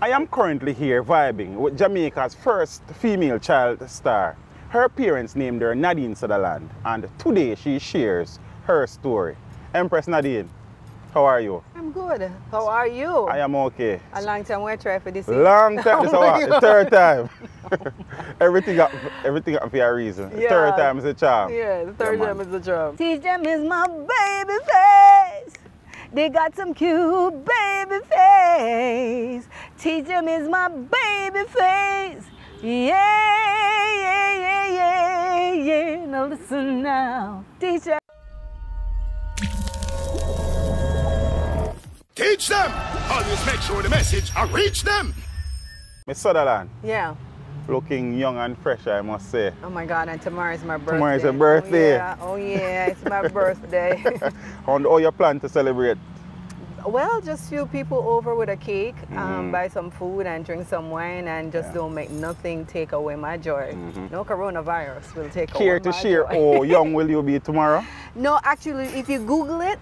I am currently here vibing with Jamaica's first female child star. Her parents named her Nadine Sutherland, and today she shares her story. Empress Nadine, how are you? I'm good. How are you? I am okay. A long time we try for this. Long time. This is Oh what? Third time. everything got everything got for a reason. Yeah. third time is a charm. Yeah, the third Yeah, time is a charm. Teach Dem is my baby face. They got some cute baby face. Teach Dem is my baby face. Yeah, yeah, yeah, yeah, yeah. Now listen now. Teach Dem. Teach Dem! Always make sure the message I reach them! Miss Sutherland, Yeah. Looking young and fresh, I must say. Oh my God, and tomorrow is my birthday. Tomorrow is your birthday. Oh yeah, oh, yeah. it's my birthday. And how you plan to celebrate? Well, just few people over with a cake, Mm. um, buy some food and drink some wine, and just Yeah. don't make nothing take away my joy. No coronavirus will take Care away to my share joy. how young will you be tomorrow? No, actually, if you Google it,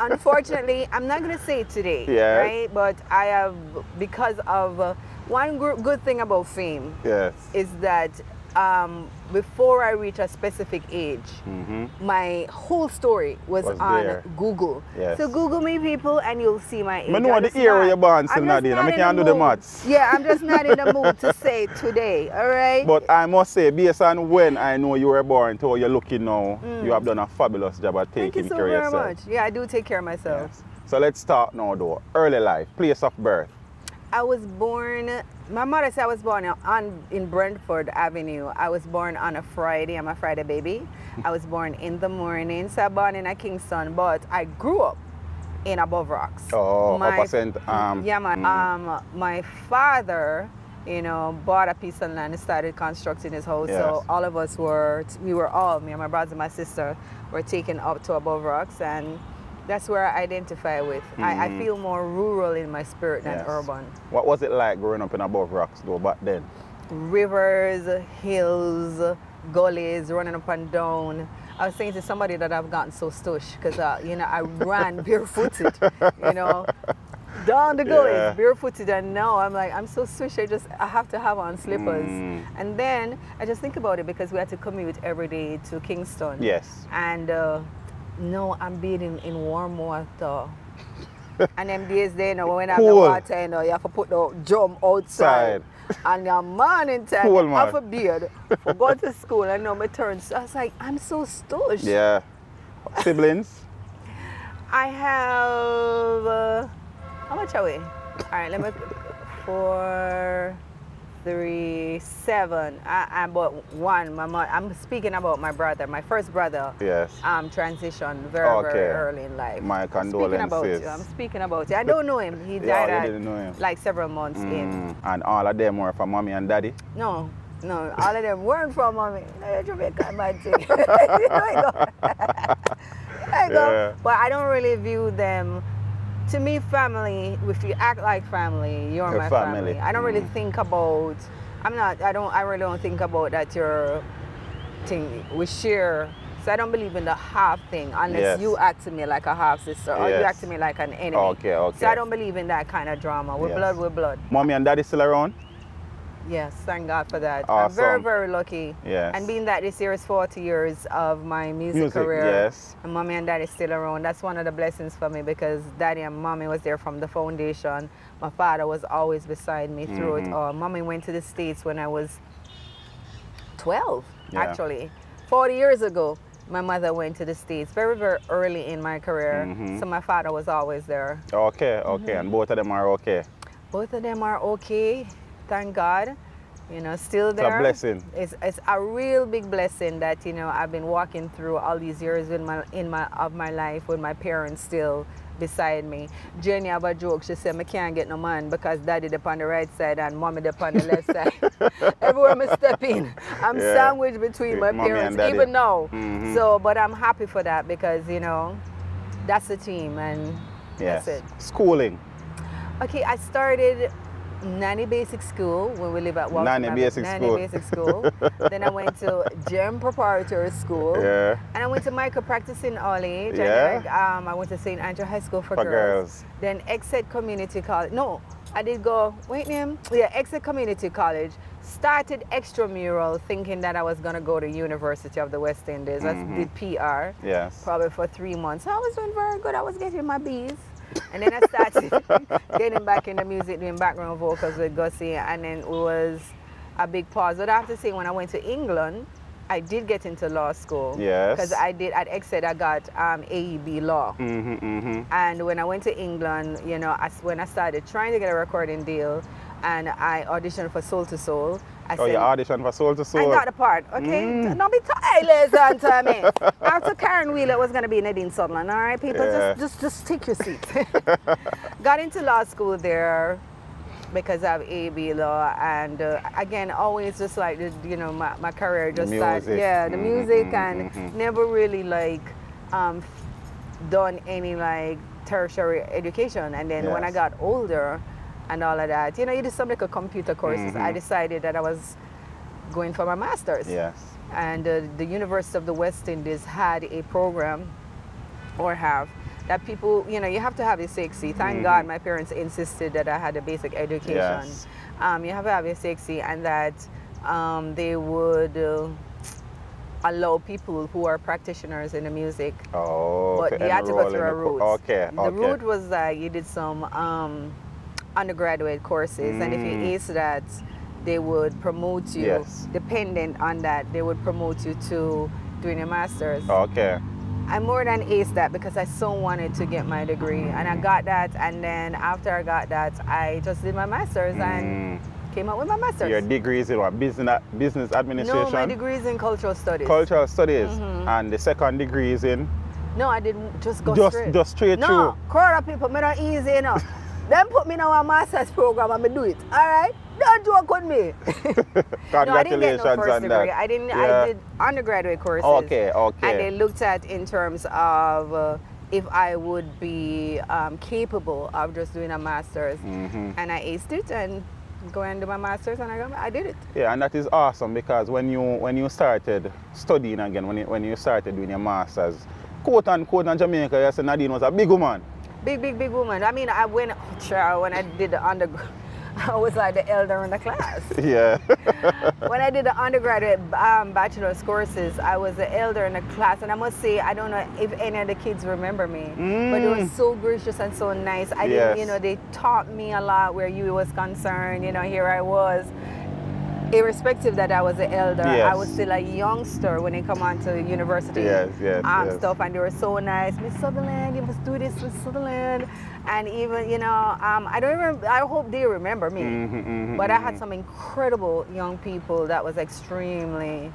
unfortunately, I'm not gonna say it today, Yes. right? But I have because of uh, one good thing about fame Yes. is that um, before I reach a specific age, hmm my whole story was, Was on there. Google. Yes. So Google me, people, and you'll see my age. I know the year where you're born, still I not in can't the do the maths. Yeah, I'm just not in the mood to say today. All right. But I must say, based on when I know you were born to how you're looking now, you have done a fabulous job at Mm. Thank taking you so care of very yourself. much. Yeah, I do take care of myself. Yes. So let's start now though. Early life, place of birth. I was born. My mother said I was born on in Brentford Avenue. I was born on a Friday. I'm a Friday baby. I was born in the morning. So I born in a Kingston, but I grew up in Above Rocks. Oh, My- Upper Saint, um, yeah, man. mm. Um, my father, you know, bought a piece of land and started constructing his house. Yes. So all of us were, we were all, me and my brothers and my sister, were taken up to Above Rocks, and that's where I identify with. I, I Mhm. feel more rural in my spirit than Yes. urban. What was it like growing up in above rocks though back then? Rivers, hills, gullies, running up and down. I was saying to somebody that I've gotten so stush because, uh, you know, I ran barefooted, you know, down the gullies, Yeah. barefooted. And now I'm like, I'm so stush, I just, I have to have on slippers. Mm. And then I just think about it because we had to commute every day to Kingston. Yes. And uh, no, I'm bathing in warm water. and them days there, you know, when I'm the Cool. water, you know, you have to put the drum outside. Side. And your morning time, Cool, I have a beard for go to school. I know my turn. So I was like, I'm so stush. Yeah. Siblings? I have, uh, how much are we? All right, let me, four, three, seven. I, I bought one. My mom, I'm speaking about my brother, my first brother. Yes. Um, transitioned very, Okay. very early in life. My I'm speaking about condolences. you. I'm speaking about you. I don't know him. He died at, didn't know him. like several months in. Mm. And all of them were from mommy and daddy? No, no, all of them weren't from mommy. No, Jamaica, my thing. there you go. There you go. Yeah. But I don't really view them. To me, family. If you act like family, you're Your my family. family. I don't really Mm. think about. I'm not. I don't. I really don't think about that. Your thing we share. So I don't believe in the half thing unless Yes. you act to me like a half sister or you act to me like an enemy. Okay, okay. So I don't believe in that kind of drama. We're Yes. blood, we're blood. Mommy and daddy still around? Yes, thank God for that. I'm very, very lucky. Yes. And being that this year is 40 years of my music, Music, career, yes. and mommy and daddy still around, that's one of the blessings for me because daddy and mommy was there from the foundation. My father was always beside me through it Mhm. all. Mommy went to the States when I was 12, Yeah. actually. 40 years ago, my mother went to the States very, very early in my career. Mhm. So my father was always there. Okay, okay. Mm-hmm. And both of them are okay. Both of them are okay, thank God. You know, still there. It's a blessing. It's, it's a real big blessing that you know I've been walking through all these years in my in my of my life with my parents still beside me. Jenny have a joke. She said, "I can't get no man because daddy up on the right side and mommy up on the left side. Everywhere I step in, I'm Yeah. sandwiched between my Mommy parents, even now. Mhm. So, but I'm happy for that because you know that's the team and Yes. that's it. Schooling. Okay, I started Nanny Basic School when we live at Walton. Nanny Basic School. Basic School. then I went to Gem Preparatory School. Yeah. And I went to Mico Practising all age. Yeah. And I, um, I went to St. Andrew High School for, For girls. girls. Then EXED Community College. No, I did go, wait name? Yeah, EXED Community College. Started extramural thinking that I was going to go to University of the West Indies. I Mhm. did PR Yes. probably for three months. I was doing very good. I was getting my B's. And then I started getting back into music, doing background vocals with Gussie, and then it was a big pause. But I have to say, when I went to England, I did get into law school. Yes. Because I did, at Exeter, I got um, AEB law. Mm-hmm, mm-hmm. And when I went to England, you know, I, when I started trying to get a recording deal, and I auditioned for Soul II Soul, I Oh, you audition for Soul II Soul? I got the part, okay? Mm. Don't be tired, listen to me. After Caron Wheeler it was going to be Nadine Sutherland, all right, people? Yeah. Just, just, just take your seat. got into law school there because of AB law, and uh, again, always just like, you know, my, my career just started. Yeah, the Mhm, music, mhm, and mhm. never really like um, done any like tertiary education. And then when I got older and all of that, you know, you did some like a computer courses. I Mhm. decided that I was going for my master's. Yes. And uh, the University of the West Indies had a program, or have, that people, you know, you have to have a 6C. Thank Mhm. God my parents insisted that I had a basic education. Yes. Um, you have to have a 6C and that um, they would uh, allow people who are practitioners in the music Oh, but you had to go through a route. Okay, The okay. route was that you did some um, undergraduate courses, and if you Mm. ace that, they would promote you. Yes. Dependent on that, they would promote you to doing a master's. Okay. I more than aced that because I so wanted to get my degree, and I got that. And then after I got that, I just did my master's and Mm. came out with my master's. Your degree is in what? Business, business administration? no, my degree is in cultural studies. Cultural studies. Mhm. And the second degree is in? no, I didn't just go just, straight. just straight No, through. crowd of people, me not easy enough. Them put me in our master's program and me do it. All right? Don't joke with me. Congratulations no, I didn't get no first on degree. that. I didn't. Yeah. I did undergraduate courses. Okay, okay. And they looked at in terms of uh, if I would be um, capable of just doing a master's, Mhm. and I aced it and go and do my master's, and I got, I did it. Yeah, and that is awesome because when you when you started studying again, when you, when you started doing your masters, quote unquote in Jamaica, you said Nadine was a big woman. Big, big, big woman. I mean, I went, oh, child, when I did the undergrad, I was like the elder in the class. Yeah. when I did the undergraduate um, bachelor's courses, I was the elder in the class, and I must say, I don't know if any of the kids remember me, but they were Mm. so gracious and so nice. I Yes. didn't, you know, they taught me a lot where you was concerned. You know, here I was, irrespective that I was an elder, I was still a youngster when it come on to university Yes, yes, um, yes. stuff, and they were so nice. Miss Sutherland, you must do this, Miss Sutherland, and even, you know, um, I don't even. I hope they remember me. Mhm, mhm, But I had mhm. some incredible young people that was extremely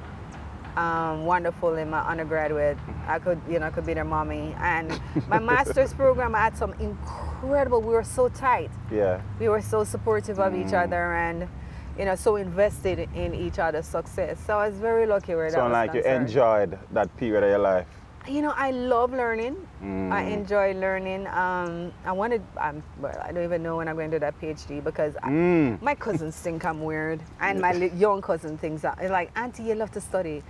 um, wonderful in my undergraduate. I could, you know, I could be their mommy. And my master's program, I had some incredible. We were so tight. Yeah. We were so supportive of each Mm. other and, you know, so invested in each other's success. So I was very lucky where that So was like you enjoyed that period of your life. You know, I love learning. I Mm. enjoy learning. Um, I wanted. Um, well, I don't even know when I'm going to do that PhD because I, Mm. my cousins think I'm weird, and my young cousin thinks that like, Auntie, you love to study.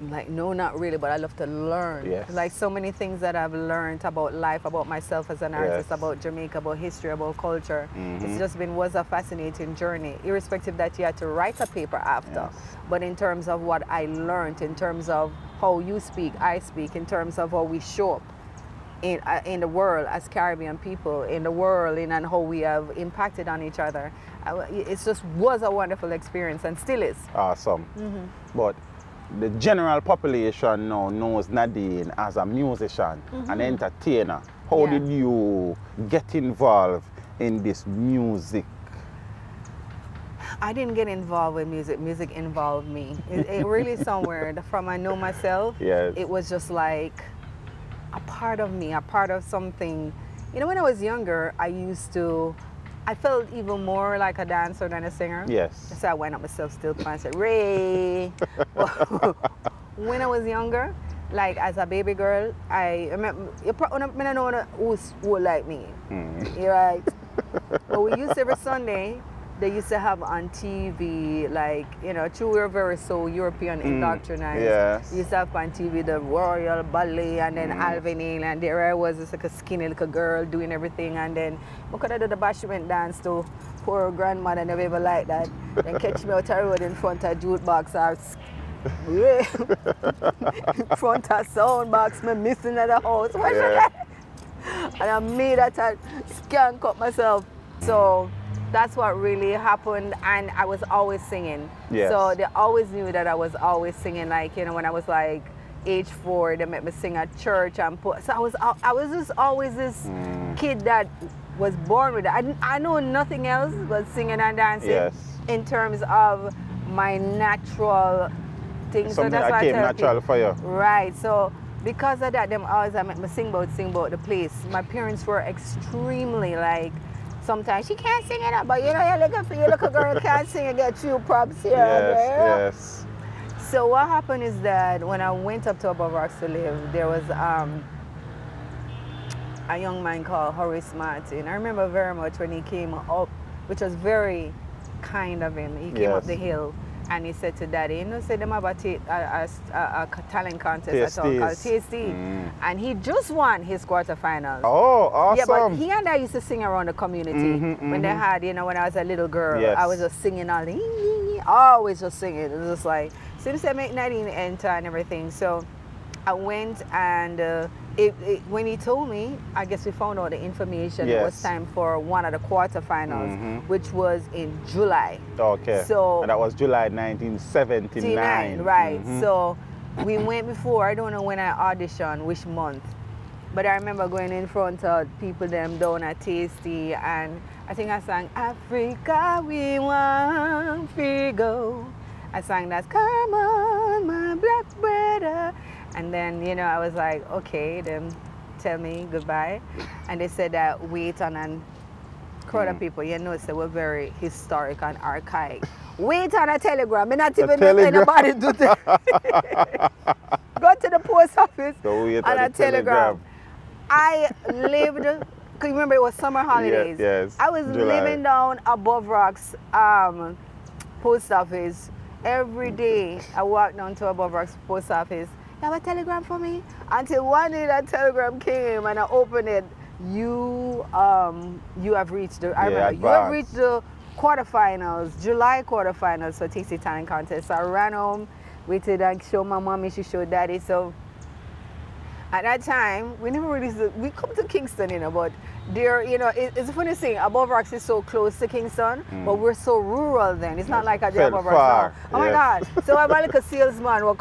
Like, no, not really, but I love to learn. Yes. Like so many things that I've learned about life, about myself as an artist, Yes. about Jamaica, about history, about culture. Mhm. It's just been was a fascinating journey, irrespective that you had to write a paper after. Yes. But in terms of what I learned, in terms of how you speak, I speak, in terms of how we show up in, uh, in the world as Caribbean people, in the world, in, and how we have impacted on each other. It just was a wonderful experience and still is. Awesome. Mm-hmm. But the general population now knows Nadine as a musician, an entertainer. How Mm-hmm. Yeah. did you get involved in this music? I didn't get involved with music. Music involved me. It, it really somewhere from I know myself. Yes. It was just like a part of me, a part of something. You know, when I was younger, I used to. I felt even more like a dancer than a singer. Yes. So I went up myself still and I said, Ray. when I was younger, like as a baby girl, I remember, you probably don't know who's who like me. Mm. You're right. but we used every Sunday, they used to have on TV, like, you know, true, we were very so European mm, indoctrinized. yes. Used to have on TV the Royal Ballet and then mm. Alvin Ailey, and there I was, just like a skinny little girl doing everything. And then I could have done the bashment dance too. poor grandmother never ever like that. Then catch me out the road in front of jukebox or s- in front of sound box, me missing at the house. Where's Yeah. that? And I made that I skank up myself. So that's what really happened. And I was always singing. Yes. So they always knew that I was always singing. Like, you know, when I was like age four, they made me sing at church and put, so I was, I was just always this Mm. kid that was born with it. I, I know nothing else but singing and dancing Yes. in terms of my natural things. so that's that why I came natural for you. Right. So because of that, them always I make me sing about sing about the place. My parents were extremely like. Sometimes she can't sing it up, but you know, you're looking for your little girl can't sing and get few props here and Yes, there. yes. So what happened is that when I went up to Above Rocks to live, there was um, a young man called Horace Martin. I remember very much when he came up, which was very kind of him. He came up the hill and he said to Daddy, you know, say them about a, a, a, a talent contest at all called. TST. Mm. And he just won his quarterfinals. Oh, awesome. Yeah, but he and I used to sing around the community Mhm, when they mhm. had, you know, when I was a little girl. Yes. I was just singing all the, always just singing. It was just like, since I make Nadine enter and everything. So I went and uh, it, it, when he told me, I guess we found out the information. It was time for one of the quarterfinals, Mhm. which was in July. Okay. So- and that was July 1979. 69, right. Mhm. So we went before, I don't know when I auditioned, which month. But I remember going in front of people them down at Tastee and I think I sang Africa we want to go. I sang that come on my black brother and then you know I was like okay then tell me goodbye and they said that wait on and crowd of Mm. people you know so we're very historic and archaic wait on a telegram me not even know anybody do that go to the post office So on a telegram. telegram. I lived, cause remember it was summer holidays. yes, I was July. living down above rocks um, post office every day. I walked down to above rocks post office. You have a telegram for me? Until one day that telegram came and I opened it. You um, you have reached the I Yeah, remember, you have reached the quarterfinals, July quarterfinals for Tastee Talent Contest. So I ran home, waited and show my mommy, she showed daddy. So at that time, we never really, we come to Kingston, you know, but there, you know, it, it's a funny thing, Above Rocks is so close to Kingston, but we're so rural then. It's not like at the Above Mm. Rocks now. Oh my. God. So I'm like a salesman will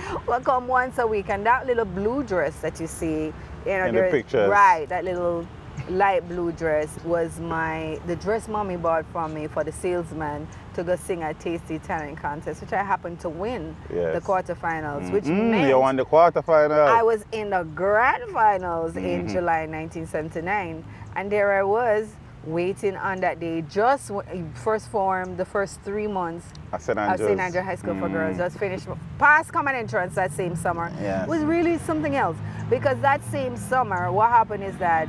will come once a week and that little blue dress that you see, you know, In the pictures. right, that little light blue dress was my, the dress mommy bought from me for the salesman to go sing at Tastee Talent Contest, which I happened to win the Yes. quarterfinals, which Mm, meant you won the quarterfinal. I was in the grand finals Mm-hmm. in July 1979, and there I was waiting on that day. Just first form, the first three months at St. of Andrews. St. Andrew High School for Mm. Girls. Just finished past common entrance that same summer. Yes. was really something else because that same summer, what happened is that.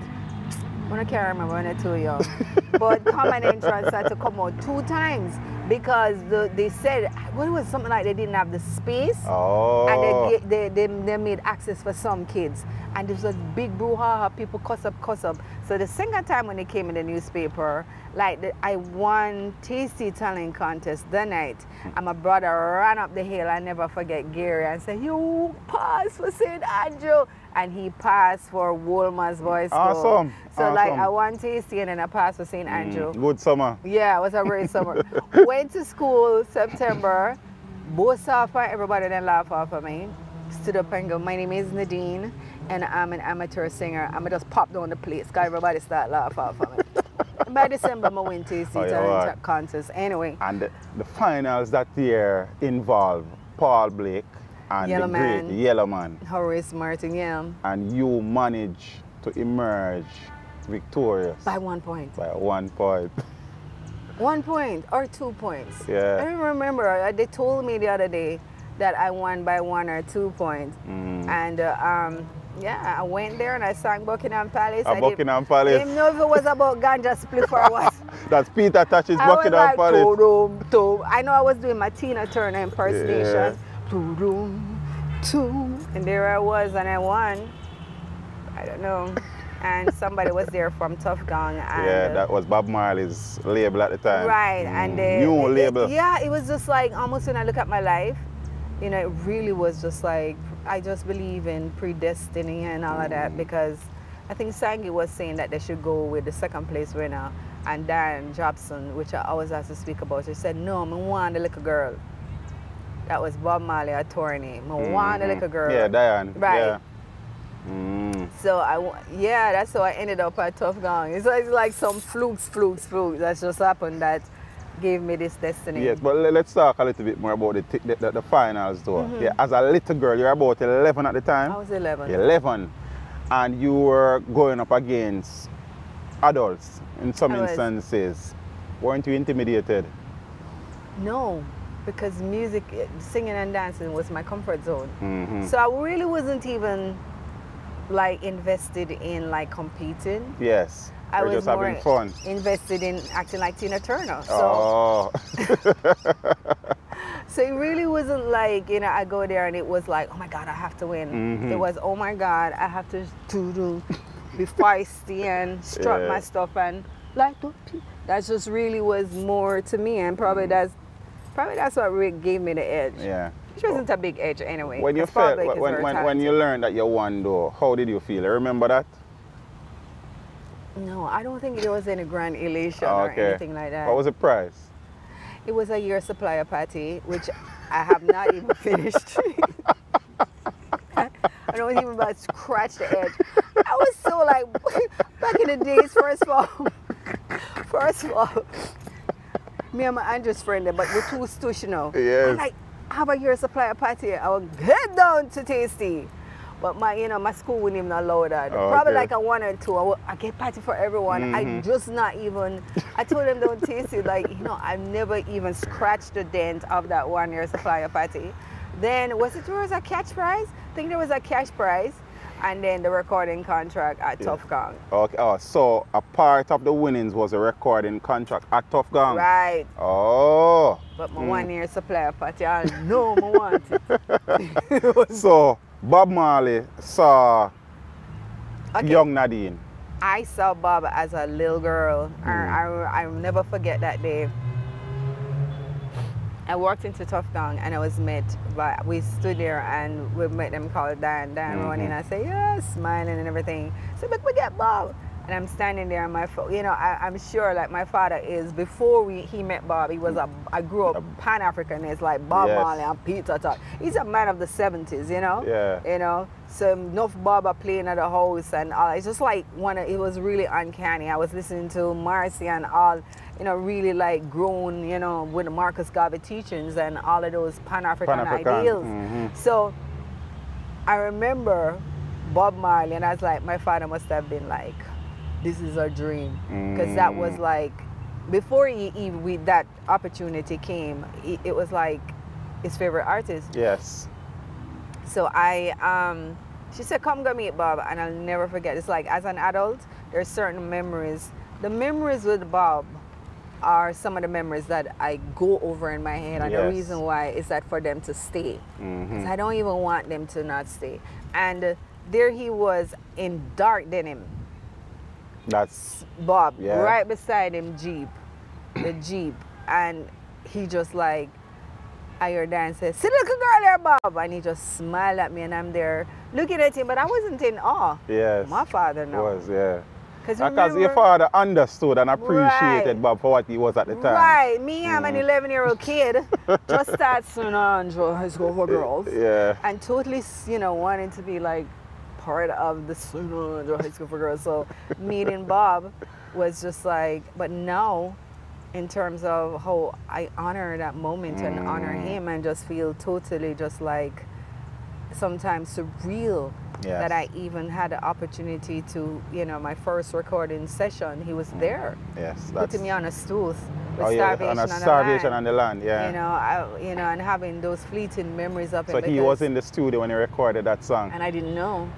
I can't remember when I too young, but common entrance had to come out two times because the, they said what it was something like they didn't have the space Oh. and they, they, they, they made access for some kids. And there was a big brouhaha, people cuss up, cuss up. So the second time when they came in the newspaper, like the, I won Tastee Talent Contest the night, and my brother ran up the hill, I never forget Gary, and said, you pass for St. Andrew. And he passed for Boys School. Awesome, So like. I won Tastee and then I passed for St. Andrew. Mm, Good summer. Yeah, it was a great summer. Went to school September. Both off and everybody then laugh off of me. Stood up and go, my name is Nadine and I'm an amateur singer. I'm just pop down the place. Cause everybody start laugh off of me. By December, I win Tastee Oh, yeah, contest. Anyway, And the, the finals that year involve Paul Blake and Yellow the great Man. Yellowman. Horace Martin, yeah, And you manage to emerge victorious by one point. by one point. One point or two points. Yeah. I don't remember. uh, They told me the other day that I won by one or two points. Mm. And uh, um, yeah, I went there and I sang Buckingham Palace. At I Buckingham didn't, Palace. Didn't know if it was about ganja split or what. That's Peter Tosh's Buckingham like, Palace. "Tudum, tum." I know I was doing my Tina Turner impersonation. Tudum, tum. And there I was and I won. I don't know. And somebody was there from Tuff Gong. And, yeah, that was Bob Marley's label at the time. Right, and Mm, uh, new it- it- label. yeah, it was just like almost when I look at my life, you know, it really was just like I just believe in predestiny and all of Mm. that because I think Sangi was saying that they should go with the second place winner and Diane Jobson, which I always have to speak about. She said, No, I want the little girl. That was Bob Marley attorney. I want the Mhm. little girl. Yeah, Diane. Right. Yeah. Mm. So I, yeah, that's how I ended up at Tuff Gong. It's like, it's like some flukes, flukes, flukes that just happened that gave me this destiny. Yes, but let's talk a little bit more about the, the, the, the finals though. Mm-hmm. Yeah, as a little girl, you were about 11 at the time. I was 11. 11. And you were going up against adults in some I was. instances. Weren't you intimidated? No, because music, singing and dancing was my comfort zone. Mhm. So I really wasn't even like invested in like competing. Yes. I was just more having fun. invested in acting like Tina Turner. So, oh. so it really wasn't like you know I go there and it was like oh my God I have to win. Mhm. It was oh my God I have to to do be feisty and strut Yeah. my stuff and like that just really was more to me and probably that's probably that's what really gave me the edge. Mm. yeah. Which wasn't a big edge anyway. When you felt, when, when, when you learned that you won though, how did you feel? Remember that? No, I don't think there was any grand elation or okay. anything like that. What was the prize? It was a year supplier party, which I have not even finished. I don't even about to scratch the edge. I was so like back in the days, first of all, first of all, me and my Andrew's friend, but we're too stush, you know. Yes. I'm like, have a year supplier party. I will head down to Tastee. But my, you know, my school wouldn't even allow that. Oh, Probably okay. like a one or two. I, will, I get party for everyone. I Mhm. just not even. I told them don't taste it. Like you know, I've never even scratched the dent of that one year supplier party. Then was it there was a cash prize? I think there was a cash prize, and then the recording contract at Yeah. Tuff Gong. Okay. Oh, so a part of the winnings was a recording contract at Tuff Gong. Right. Oh. But my Mm. one year supplier party, I know I want it. So Bob Marley saw Okay. young Nadine. I saw Bob as a little girl. I, Mm. I, I'll never forget that day. I walked into Tuff Gong and I was met by, we stood there and we met them called Diane, Diane Mhm. running. I say, yes, smiling and everything. So, but we get Bob. And I'm standing there and my, fo- you know, I, I'm sure like my father is, before we, he met Bob, he was a, I grew up Pan-Africanist like Bob Yes. Marley and Peter Tosh. He's a man of the 70s, you know? Yeah. you know. So enough Baba playing at the house and all. It's just like one. Of, it was really uncanny. I was listening to Marcy and all, you know, really like grown, you know, with the Marcus Garvey teachings and all of those Pan African ideals. mhm. So I remember Bob Marley, and I was like, my father must have been like, this is a dream, because that was Mm. like before he, we, that opportunity came. It, it was like his favorite artist. Yes. So I, um, she said, come go meet Bob, and I'll never forget. It's like as an adult, there's certain memories. The memories with Bob are some of the memories that I go over in my head, and the reason why is that for them to stay. 'Cause I don't even want them to not stay. And uh, there he was in dark denim, That's Bob, Yeah. right beside him, Jeep, the Jeep, and he just like, I heard Diane say, "See the little girl there, Bob," and he just smiled at me, and I'm there looking at him, but I wasn't in awe. yes. My father knows. was yeah. Because your father understood and appreciated Right. Bob for what he was at the time. Right, me, I'm Mm. an 11 year old kid, just started St. Andrew High School for girls, Yeah. and totally, you know, wanting to be like part of the. Andrew High School for girls. So meeting Bob was just like, but now, in terms of how I honor that moment and honor Mm. him, and just feel totally just like sometimes surreal Yes. that I even had the opportunity to, you know, my first recording session, he was there Yes. That's putting me on a stool with oh, yeah, starvation, on a on, the starvation land. on the land. Yeah. You know, I, you know, and having those fleeting memories of so him. he was in the studio when he recorded that song. and I didn't know.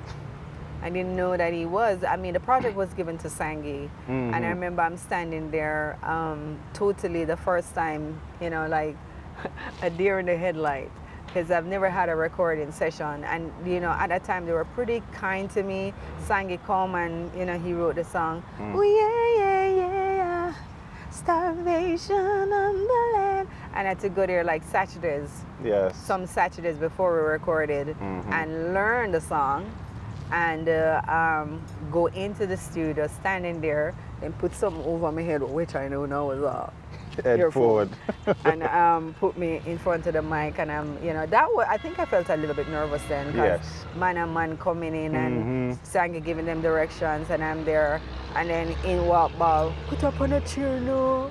I didn't know that he was. I mean, the project was given to Sangi, and I Mhm. remember I'm standing there, um, totally the first time, you know, like a deer in the headlight, because I've never had a recording session. And, you know, at that time they were pretty kind to me. Sangi come and, you know, he wrote the song. Mm. Oh, yeah, yeah, yeah. Starvation on the land. And I had to go there like Saturdays, Yes. some Saturdays before we recorded Mhm. and learn the song and uh, um, go into the studio, standing there, and put something over my head, which I know now is a earphone, forward. and um, put me in front of the mic, and I'm, you know, that was, I think I felt a little bit nervous then, because Yes. man and man coming in and Mhm. Sangi giving them directions, and I'm there, and then in walk Bob, put up on a chair now.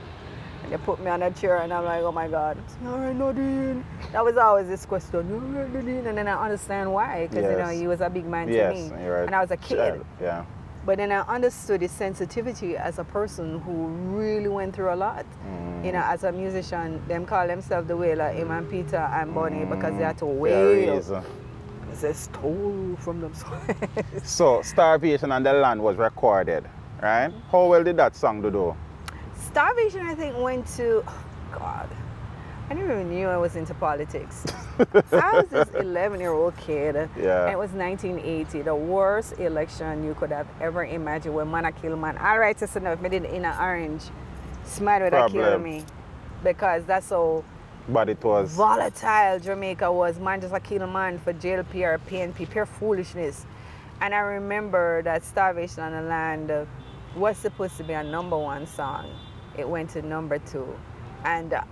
And they put me on a chair, and I'm like, oh my God, all right, Nadine. That was always this question, right. And then I understand why, because, you know, he was a big man yes. to me. You're And I was a kid. Yeah. But then I understood his sensitivity as a person who really went through a lot. Mm. You know, as a musician, them call themselves the wailer, him and Peter and Bunny, mm. because they had to wail. They stole from them. So, Starvation on the Land was recorded, right? How well did that song do? Starvation, I think, went to, oh God, I never even knew I was into politics. I was this 11 year old kid. Yeah. It was 1980, the worst election you could have ever imagined when man a kill man. All right, sister, if me did in an orange, smart would have killed me. Because that's how But it was. volatile Jamaica was. Man just a kill man for JLP or PNP, pure foolishness. And I remember that Starvation on the Land uh, was supposed to be a number one song. It went to number two. And uh,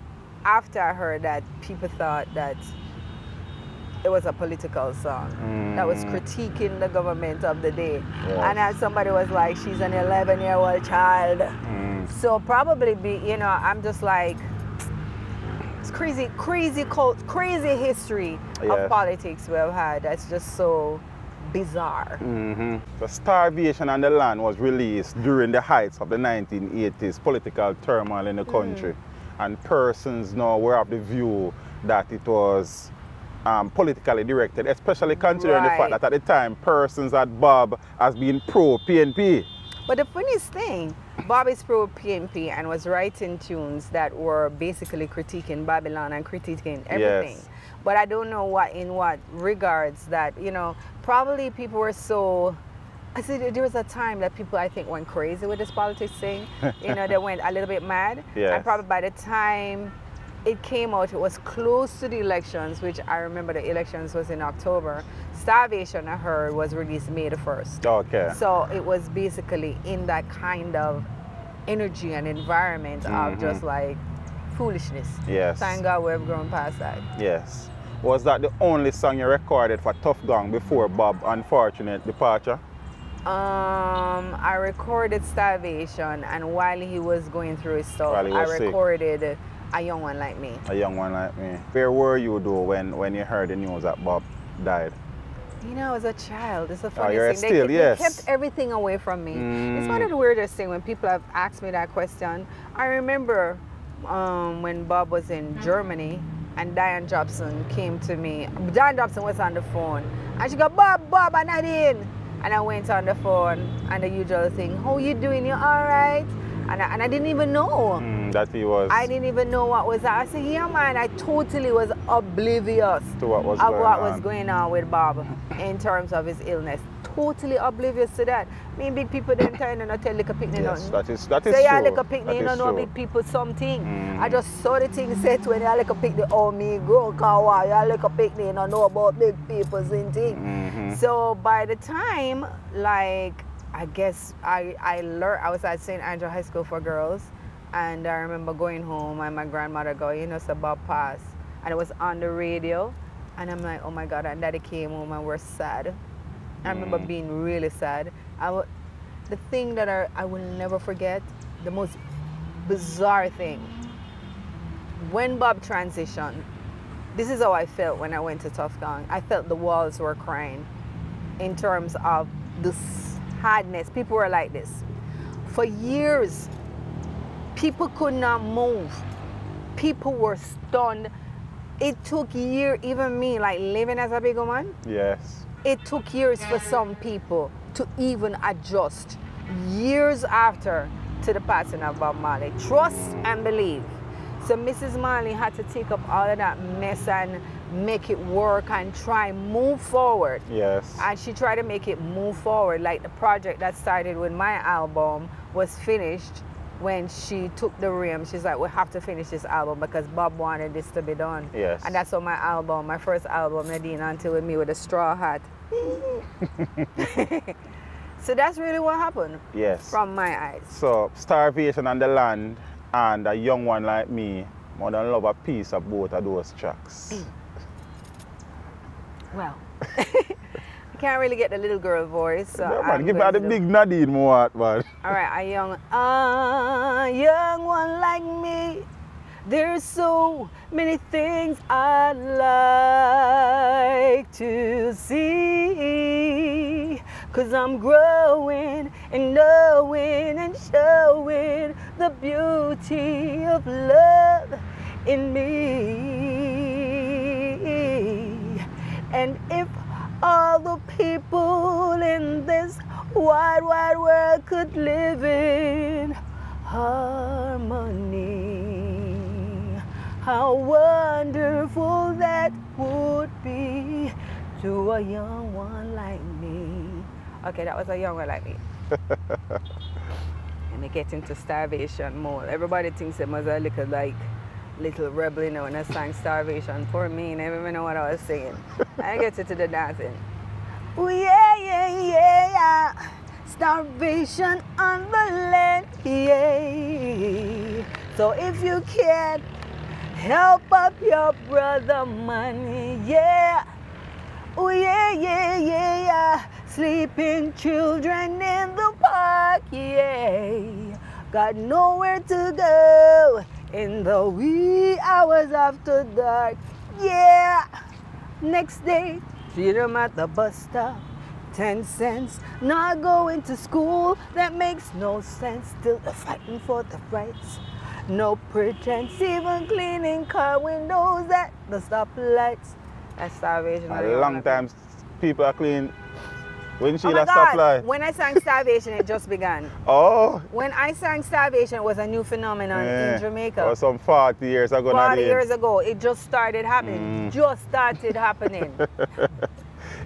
after I heard that, people thought that it was a political song that was Mm. critiquing the government of the day. And as somebody was like, she's an 11 year old child. Mm. So probably be, you know, I'm just like, it's crazy, crazy cult, crazy history of politics we've had. That's just so bizarre. hmm The Starvation on the Land was released during the heights of the 1980s political turmoil in the country. And persons now were of the view that it was um, politically directed, especially considering the fact that at the time persons had Bob as being pro PNP. But the funniest thing, Bob is pro PNP and was writing tunes that were basically critiquing Babylon and critiquing everything. Yes. But I don't know what in what regards that, you know, probably people were so I said there was a time that people I think went crazy with this politics thing. You know, they went a little bit mad. Yes. And probably by the time it came out, it was close to the elections, which I remember the elections was in October. Starvation, I heard, was released May the 1st. Okay. So it was basically in that kind of energy and environment of mm-hmm. just like foolishness. Yes. Thank God we've grown past that. Yes. Was that the only song you recorded for Tuff Gong before Bob' unfortunate departure? Um, I recorded Starvation, and while he was going through his stuff, I was sick. recorded A Young One Like Me. A young one like me. Where were you though when, when you heard the news that Bob died? You know, as a child, it's a funny Oh, thing. They, still, kept- yes. they kept everything away from me. It's one Mm. of the weirdest things when people have asked me that question. I remember um, when Bob was in Germany and Diane Jobson came to me. Diane Jobson was on the phone and she go, Bob, Bob, I'm not in. And I went on the phone and the usual thing, how you doing? You all right? And I, and I didn't even know. Mm, that he was I didn't even know what was that. I said, yeah, man, I totally was oblivious to what was of going what on. was going on with Bob in terms of his illness. Totally oblivious to that. Me and big people them time and not tell little picnic Yes, nothing. that is that is Say true. you little picnic, That you don't know true. big people something. I Mm. just saw the thing set when you are little picnic, oh me grow car, you little picnic, you don't know about big people's and thing. Mhm. So by the time, like, I guess I, I learned, I was at St. Andrew High School for girls, and I remember going home and my grandmother go, you know, so Bob passed. And it was on the radio, and I'm like, oh my God, and daddy came home and we're sad. I remember Mm. being really sad. I w- the thing that I, I will never forget, the most bizarre thing, when Bob transitioned, this is how I felt when I went to Tuff Gong. I felt the walls were crying in terms of this hardness. People were like this. For years, people could not move. People were stunned. It took years, even me, like living as a big woman, Yes. It took years for some people to even adjust. Years after to the passing of Bob Marley. Trust and believe. So Mrs. Marley had to take up all of that mess and make it work and try move forward. Yes. And she tried to make it move forward. Like the project that started with my album was finished when she took the rim. She's like, we have to finish this album because Bob wanted this to be done. Yes. And that's what my album, my first album, Nadine Until with me with a straw hat. so that's really what happened yes. from my eyes. So starvation on the land and a young one like me, more than love a piece of both of those tracks. Mm. Well, I can't really get the little girl voice. So yeah, man, give her the big Nadine more, man. All right, a young, a young one like me. There's so many things I'd like to see. Cause I'm growing and knowing and showing the beauty of love in me. And if all the people in this wide, wide world could live in harmony, how wonderful that would be to a young one like me. Okay, that was a young one like me. and I get into starvation mode. Everybody thinks it was a little like little rebel, you know, when I sang starvation. Poor me, never even know what I was saying. I get into the dancing. Oh yeah, yeah, yeah, yeah. Starvation on the land, yeah. So if you can help up your brother money, yeah. Oh yeah, yeah, yeah, yeah. Sleeping children in the park, yeah. Got nowhere to go in the wee hours after dark, yeah. Next day, see them at the bus stop. Ten cents, not going to school, that makes no sense. Still fighting for the rights. No pretense, even cleaning car windows at the stoplights. That's starvation. A long time people are clean. When Oh she my last God! When I sang Starvation, it just began. Oh, When I sang Starvation, it was a new phenomenon yeah. in Jamaica. Or some 40 years ago. 40 Nadine. years ago, it just started happening. Mm. Just started happening.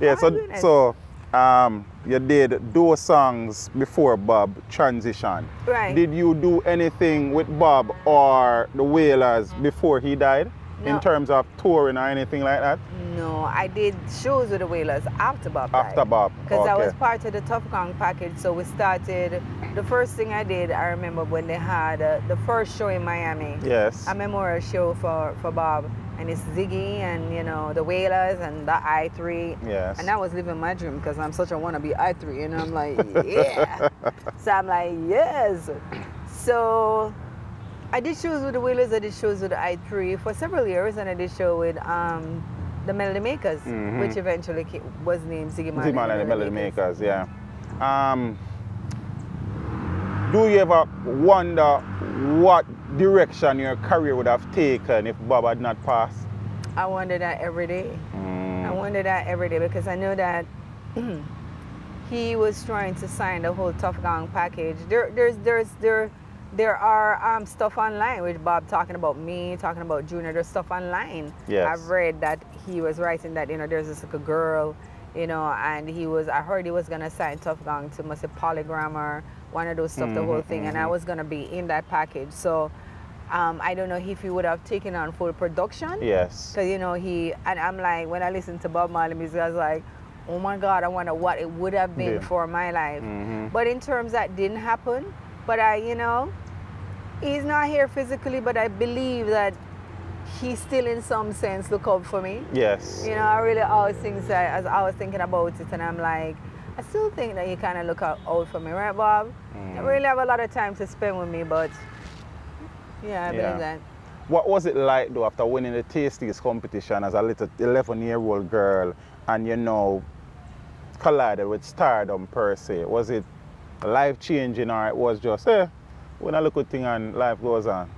Yeah, so so um, you did those songs before Bob transition. Right. Did you do anything with Bob or the Wailers before he died? No. In terms of touring or anything like that? no, I did shows with the Wailers after Bob After Bob. Because I was part of the Tuff Gong package, so we started. The first thing I did, I remember when they had uh, the first show in Miami. Yes. a memorial show for, for Bob. And it's Ziggy and, you know, the Wailers and the I3. Yes. And I was living my dream because I'm such a wannabe I3. And I'm like, yeah. so I'm like, yes. So I did shows with the Wailers, I did shows with the I3 for several years. And I did show with um, the Melody Makers, Mhm. which eventually was named Ziggy Marley. Zima and the Melody Makers. Makers, yeah. Um, do you ever wonder what direction your career would have taken if Bob had not passed? I wonder that every day. I Mm, wonder that every day because I know that he was trying to sign the whole Tuff Gong package. There, there's, there's, there, there are um, stuff online with Bob talking about me, talking about Junior. There's stuff online. Yes. I've read that he was writing that you know there's this like a girl, you know, and he was. I heard he was gonna sign Tuff Gong to must say Polygrammer, one of those stuff, the whole Mhm, thing, and I mhm. was gonna be in that package. So. Um, I don't know if he would have taken on full production. yes. Cause you know he and I'm like when I listen to Bob Marley music, I was like, oh my God, I wonder what it would have been Yeah. for my life. Mhm. But in terms that didn't happen, but I, you know, he's not here physically, but I believe that he still, in some sense, look out for me. Yes. You know, I really always think that as I was thinking about it, and I'm like, I still think that he kind of look out, out for me, right, Bob? Mm. I really have a lot of time to spend with me, but yeah, I Yeah. believe that. What was it like though after winning the Tastees competition as a little 11 year old girl and you know collided with stardom per se? Was it life changing or it was just, eh, when I look at thing and life goes on?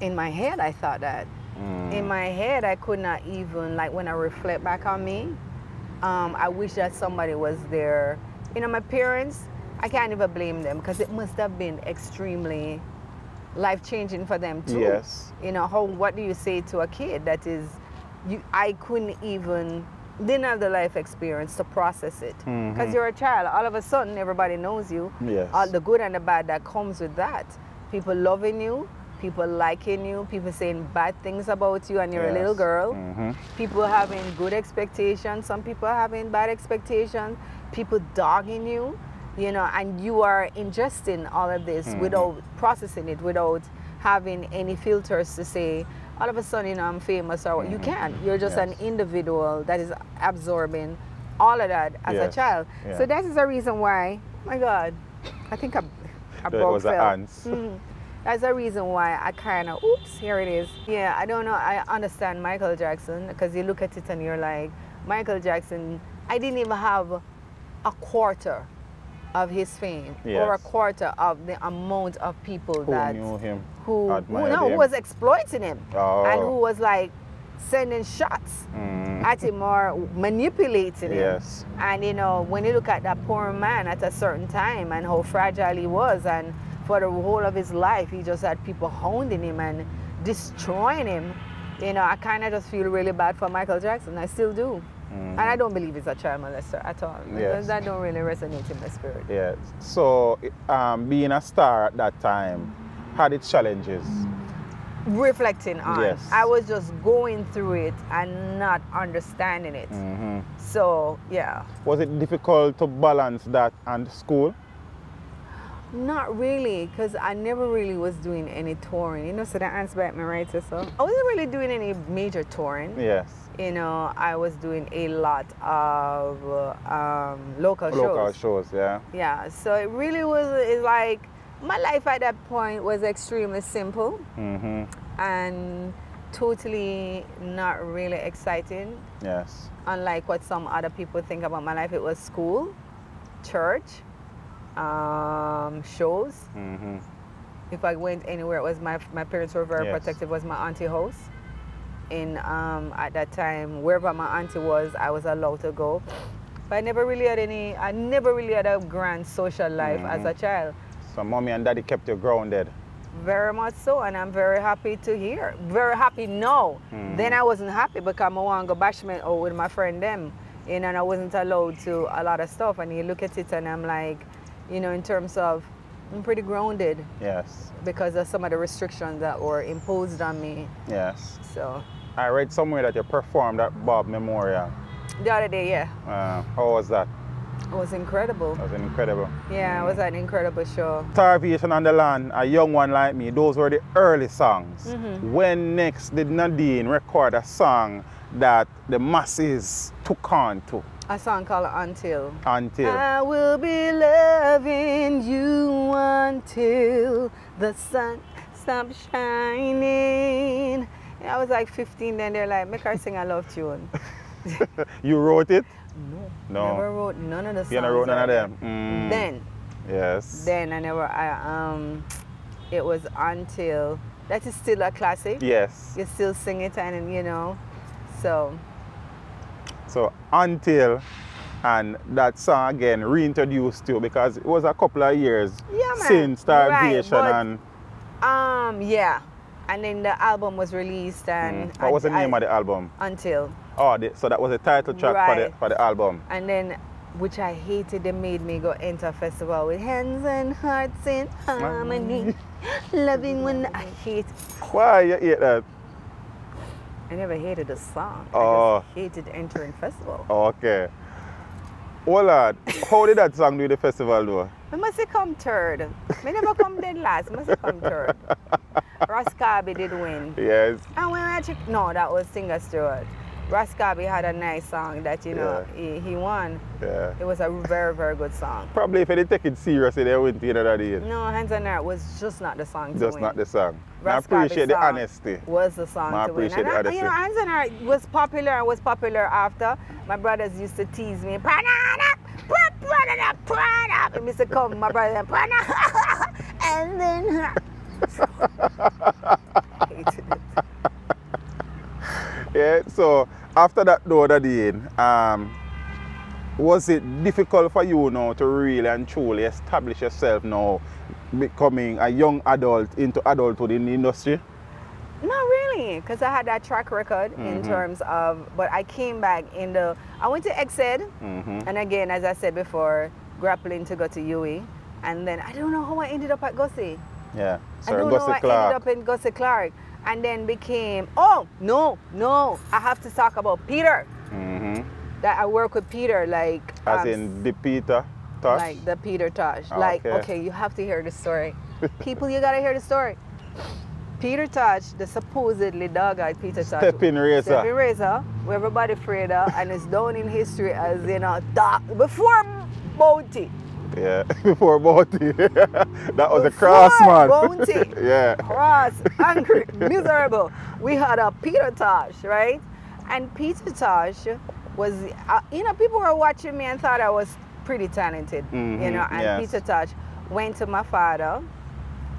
In my head, I thought that. Mm. in my head i could not even like when i reflect back on me um, i wish that somebody was there you know my parents i can't even blame them because it must have been extremely life changing for them too Yes. you know how what do you say to a kid that is you, I couldn't even didn't have the life experience to process it because Mhm. you're a child. All of a sudden, everybody knows you. Yes. All the good and the bad that comes with that. People loving you, people liking you, people saying bad things about you, and you're a little Yes. girl. Mhm. People having good expectations. Some people having bad expectations. People dogging you, you know, and you are ingesting all of this Mhm. without processing it, without having any filters to say, all of a sudden, you know, I'm famous or you Mhm. can't. You're just an individual that is absorbing all of that as a child. Yeah. So that is the reason why, my God, I think I, I That broke was a fell. ants. Mhm. That's the reason why I kind of, oops, here it is. Yeah, I don't know. I understand Michael Jackson because you look at it and you're like, Michael Jackson, I didn't even have a quarter of his fame or a quarter of the amount of people Who that knew him? who, who, no, who was exploiting him Oh. and who was like sending shots Mm. at him or manipulating him. Yes. And you know, when you look at that poor man at a certain time and how fragile he was, and for the whole of his life, he just had people hounding him and destroying him. You know, I kind of just feel really bad for Michael Jackson. I still do. And I don't believe he's a child molester at all. Yes. That don't really resonate in my spirit. Yeah. So, um, being a star at that time had its challenges. Reflecting on, Yes. I was just going through it and not understanding it. hmm So, yeah. Was it difficult to balance that and school? Not really, because I never really was doing any touring. You know, so that answer back me right, so I wasn't really doing any major touring. Yes. You know, I was doing a lot of uh, um, local, Local shows. Local shows, yeah. Yeah, so it really was. It's like my life at that point was extremely simple hmm and totally not really exciting. Yes. Unlike what some other people think about my life, it was school, church, um, shows. hmm if I went anywhere, it was my my parents were very Yes. protective. Was my auntie house, and um, at that time, wherever my auntie was, I was allowed to go. But I never really had any. I never really had a grand social life as Mhm. a child. So, mommy and daddy kept you grounded. Very much so, and I'm very happy to hear. Very happy now. Mhm. Then I wasn't happy because I want to go bashment out with my friend them, you know, and I wasn't allowed to a lot of stuff. And you look at it, and I'm like, you know, in terms of, I'm pretty grounded Yes. because of some of the restrictions that were imposed on me. Yes. So I read somewhere that you performed at Bob Memorial. the other day, yeah, Uh, how was that? it was incredible. It was incredible. Yeah, it was an incredible show. Starvation on the Land, a young one like me, those were the early songs. Mhm. When next did Nadine record a song that the masses took on to A song called Until. until? I will be loving you until the sun stops shining. And I was like 15 then they're like, make her sing a love tune. you wrote it? No. No. Never wrote none of the songs. You never wrote none of them? Mm. Then, Yes. then I never, I, um, it was until, that is still a classic. Yes. You still sing it and, you know, so, So until and that song again reintroduced you because it was a couple of years Yeah, since Starvation Right, but- and um, yeah. And then the album was released and. mm, what was the I- name of the album? Until. Oh, the, so that was the title track for the for the album. And then, which I hated, they made me go enter festival with hands and hearts in harmony. Loving when I hate. Why you hate that? I never hated the song. Oh. I just hated entering festival. Oh, okay. Oh Lord, how did that song do the festival though? I must come third. Me never come dead last. I must come third. Raskabi did win. Yes. And when I check, no, that was Singer Stewart. Raskabi had a nice song that, you know, he, he won. Yeah. It was a very, very good song. Probably if they take it seriously, they wouldn't you know that day. No, Hands on Earth was just not the song to Just win. not the song. I Raskabi's appreciate the honesty. Was the song I to win. appreciate the honesty. you know, Hands on Earth was popular and was popular after. My brothers used to tease me. And Mr. Come, my brother. And then. Yeah, so after that though that day, um, was it difficult for you now to really and truly establish yourself now becoming a young adult into adulthood in the industry? Not really, because I had that track record in Mhm. terms of, but I came back in the, I went to EXED, hmm and again, as I said before, grappling to go to UE, and then I don't know how I ended up at Gussie. Yeah. I Sir don't know how Gussie I ended up in Gussie Clarke, and then became, oh, no, no, I have to talk about Peter, Mm -hmm. that I work with Peter, like, As um, in the Peter Tosh. like the Peter Tosh. Ah, Like, okay. okay, you have to hear the story. People, you gotta hear the story. Peter Tosh, the supposedly dog-eyed Peter Tosh. Stepping razor. Stepping Razor, who everybody afraid of, and is known in history as, you know, dog, before Bounty. Yeah. Before Bounty. that was a cross man. Bounty. yeah. cross, angry, miserable. We had a Peter Tosh, right? And Peter Tosh was, uh, you know, people were watching me and thought I was pretty talented, you Mhm, know. And yes. Peter Tosh went to my father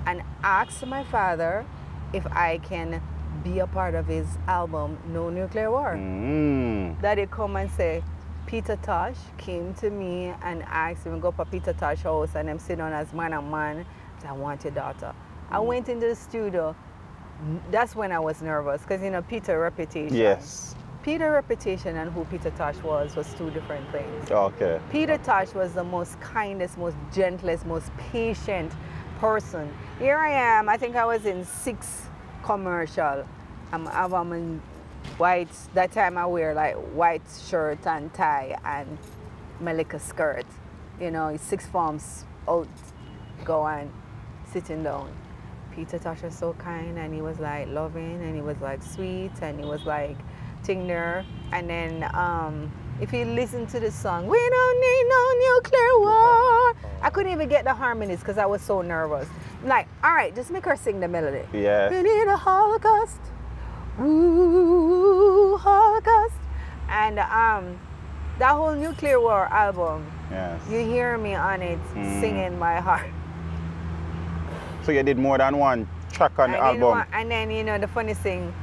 and asked my father if I can be a part of his album, No Nuclear War. Mm. Daddy come and say, Peter Tosh came to me and asked me to go to Peter Tosh house and I'm sitting on as man and man. I want your daughter. I Mm. went into the studio. That's when I was nervous because you know Peter reputation. Yes. Peter reputation and who Peter Tosh was was two different things. Okay. Peter Tosh was the most kindest, most gentlest, most patient person. Here I am. I think I was in six commercial. I'm, I'm in white. That time I wear like white shirt and tie and Malika skirt. You know, six forms out, going, sitting down. Peter Tosh was so kind and he was like loving and he was like sweet and he was like thing there. And then um, if you listen to the song, we don't need no nuclear war. I couldn't even get the harmonies because I was so nervous. I'm like, all right, just make her sing the melody. Yeah. We need a Holocaust. Ooh, Holocaust. And um, that whole nuclear war album, Yes. you hear me on it Mm. singing my heart. So you did more than one track on the album. one- and then, you know, the funny thing,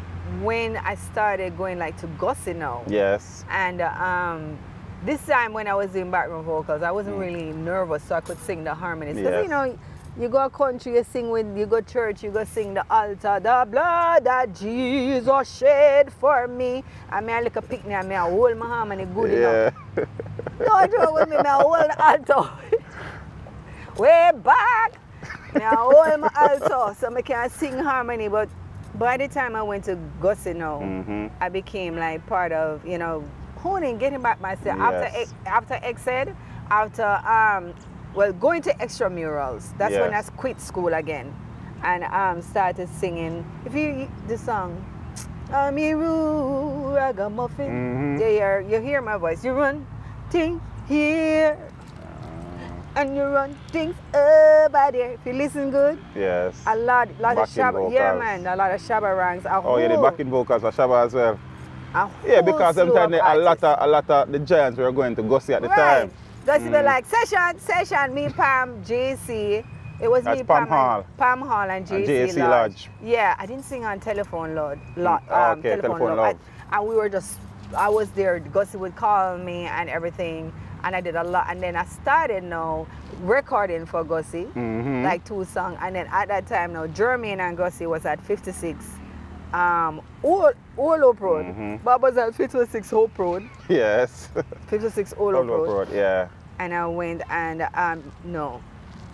when I started going like to Gussie now, Yes. and um, this time when I was doing background vocals, I wasn't really nervous, so I could sing the harmonies. Because, Mm. Yes. you know, you go country, you sing with, you go church, you go sing the altar, the blood that Jesus shed for me. I mean, I look a picnic, I mean, I hold my harmony good enough. Yeah. Don't joke with me, I hold the alto. Way back. I hold my alto so I can sing harmony. But by the time I went to Gussie now, hmm I became like part of, you know, honing, getting back myself. After Yes. after EXED, after um well going to extramurals. That's when I quit school again. And um started singing if you the song I'm a ragamuffin. Mhm. Yeah, yeah, you hear my voice. You run ting, here and you run things over there. If you listen good, Yes. a lot, lot of shabba, yeah, man, a lot of shabba ranks. A Oh, did whole- backing vocals for Shabba as well. Yeah, because sometimes a lot of a lot of the giants were going to Gussie at the right. time. Just be Mm. like session, session, me, Pam, JC. It was That's me, Pam Pam, Hall. and, Pam Hall, and JC, JC Lodge. Lodge. Yeah, I didn't sing on telephone Lord, lot, Mm, oh, um, okay, telephone, Telephone. And we were just, I was there. Gussie would call me and everything, and I did a lot. And then I started now recording for Gussie, Mhm. like two songs. And then at that time now, Germain and Gussie was at 56. Um, Old, Old Hope Road. Mhm. Bob was at 56 Hope Road. Yes. 56 Old Hope All Road Road, yeah. and I went and um, no,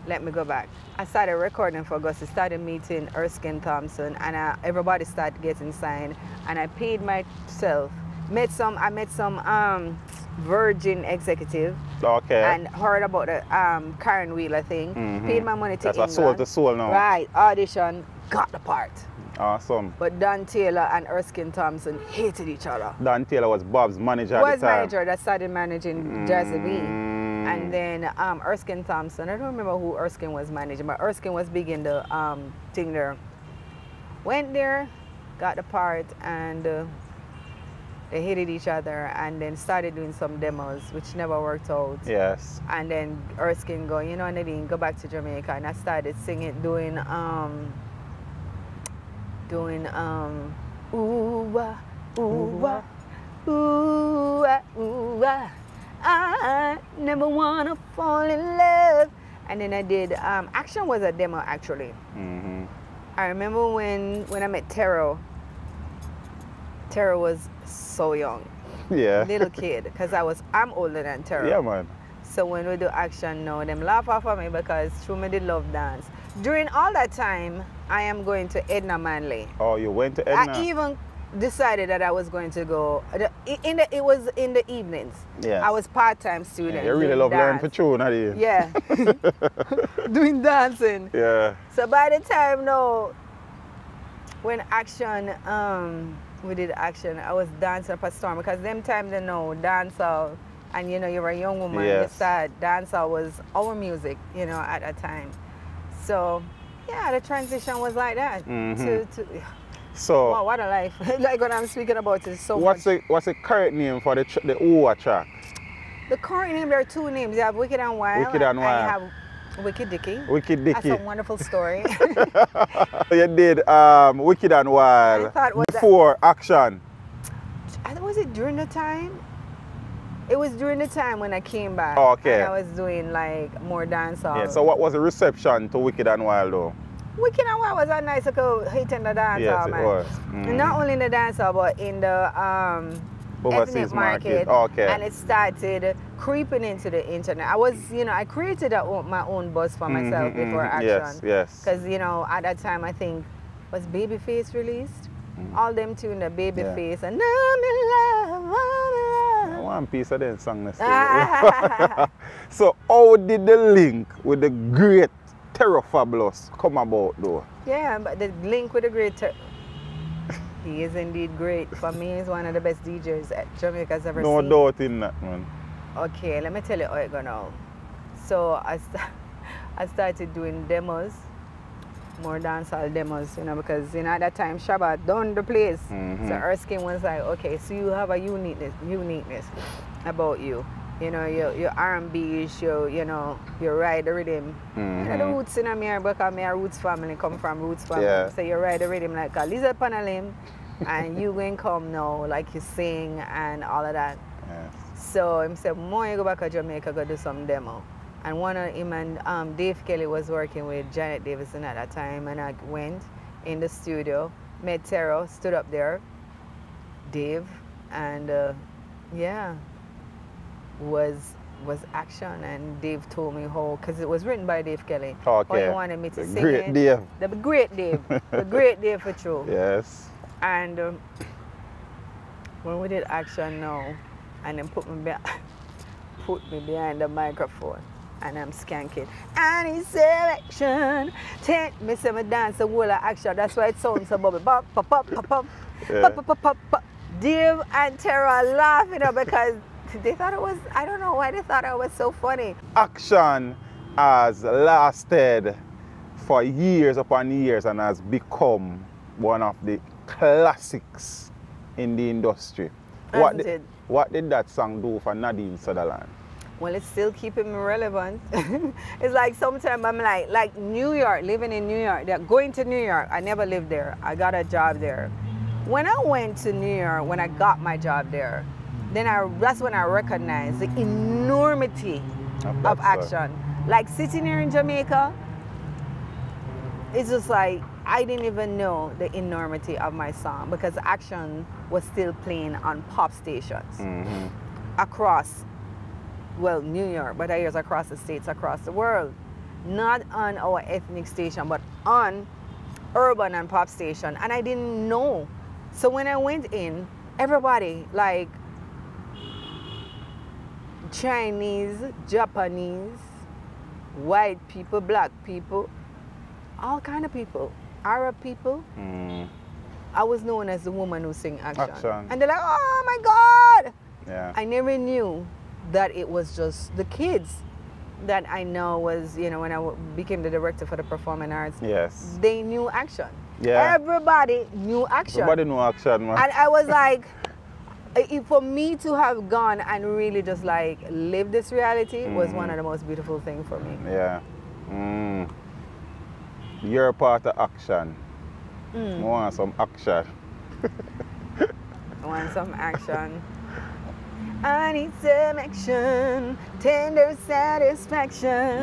let me go back. I started recording for Gussie, started meeting Erskine Thompson, and uh, everybody started getting signed. And I paid myself. Met some, I met some um, Virgin executive Okay. and heard about the um, Caron Wheeler thing. Mhm. Paid my money to That's England. Soul II Soul now. Right, audition, got the part. Awesome. But Don Taylor and Erskine Thompson hated each other. Don Taylor was Bob's manager at was the time. manager that started managing Jazzy B. Mm. And then um, Erskine Thompson, I don't remember who Erskine was managing, but Erskine was big in the um, thing there. Went there, got the part, and uh, they hated each other, and then started doing some demos, which never worked out. Yes. And then Erskine go, you know, Nadine, go back to Jamaica, and I started singing, doing, um, doing, um, ooh ah, ooh ah, ooh ah, ooh ah. I never wanna fall in love. And then I did, um, Action was a demo actually. Mm-hmm. I remember when when I met Terror. Terror was so young, Yeah. little kid, because I was I'm older than Terror. Yeah, man. So when we do action now, them laugh off of me because through me did love dance. During all that time, I am going to Edna Manley. Oh, you went to Edna? I even decided that I was going to go. In the, it was in the evenings. Yes. I was part-time student. Yeah, you really love learning for dance. tune, not you? Yeah. doing dancing. Yeah. So by the time now, when action, um, we did action, I was dancing up a storm because them times they know dancehall, and you know you're a young woman, Yes. you start dancehall was our music, you know, at that time. So yeah, the transition was like that. Mhm. To, to So, wow, what a life! like what I'm speaking about is so what's much. the what's the correct name for the the Owa track? The current name there are two names. You have Wicked and Wild. Wicked and Wild. you have Wicked Dicky. Wicked Dicky. That's a wonderful story. you did um, Wicked and I Wild thought was that- before Action. I was it during the time? It was during the time when I came back. Oh, okay. And I was doing like more dancehall. Yeah. So, what was the reception to Wicked and Wild though? Wicked and Wild was a nice little hit in the dancehall, Yes, it was. Mhm. Not only in the dancehall, but in the um, Overseas market. market. Okay. And it started creeping into the internet. I was, you know, I created own- my own buzz for myself Mhm, before mhm. action. Yes, yes. Because, you know, at that time, I think, was Babyface released? All them tune the Babyface and I'm in love, I'm in love. One piece of them song. So how did the link with the great Terror Fabulous come about though? Yeah, but the link with the great. He is indeed great. For me, he's one of the best DJs that Jamaica's ever seen. No seen. doubt in that man. Okay, let me tell you how it go now. So I, st- I started doing demos, more dancehall demos, you know, because you know at that time Shabba done the place. Mhm. So Erskine was like, okay, so you have a uniqueness, uniqueness about you. You know, your your R&B, your you know, your ride the rhythm. You know the Mhm. roots in America, because my roots family come from roots family. Yeah. So you ride the rhythm like a lizard pan a limb, and you going come now like you sing and all of that. Yes. So him said, more you go back to Jamaica, go do some demo. And one of him and um, Dave Kelly was working with Janet Davidson at that time, and I went in the studio, met Terror, stood up there, Dave, and uh, yeah, was was action. And Dave told me how, because it was written by Dave Kelly, how Okay. he wanted me to The sing great it. Dave. The great Dave, the great Dave for true. Yes. And um, when we did action now, and then put me be- put me behind the microphone, and I'm skanking. Any selection, take me say me dance the whole of action. That's why it sounds so bubble. Pop, pop, pop, pop, pop, Yeah. pop, pop, pop, pop. Dave and Terror laughing up because they thought it was. I don't know why they thought it was so funny. Action has lasted for years upon years and has become one of the classics in the industry. What did, what did that song do for Nadine Sutherland? Well, it's still keeping me relevant. it's like sometimes I'm like, like New York, living in New York. They're going to New York. I never lived there. I got a job there. When I went to New York, when I got my job there, then I that's when I recognized the enormity Of of that song. action. Like sitting here in Jamaica, it's just like I didn't even know the enormity of my song because action was still playing on pop stations Mhm. across, well, New York, but I hear across the states, across the world. Not on our ethnic station, but on urban and pop station. And I didn't know. So when I went in, everybody, like Chinese, Japanese, white people, black people, all kind of people, Arab people, Mm, I was known as the woman who sing action. Action. And they're like, oh my God! yeah. I never knew that it was just the kids that I know was, you know, when I became the director for the performing arts, yes. they knew action. Yeah. Everybody knew action. Everybody know action, man. And I was like, for me to have gone and really just like live this reality was one Mhm. of the most beautiful things for me. yeah. Mm. You're part of action. Mm. I want some action. I want some action. I need some action, tender satisfaction.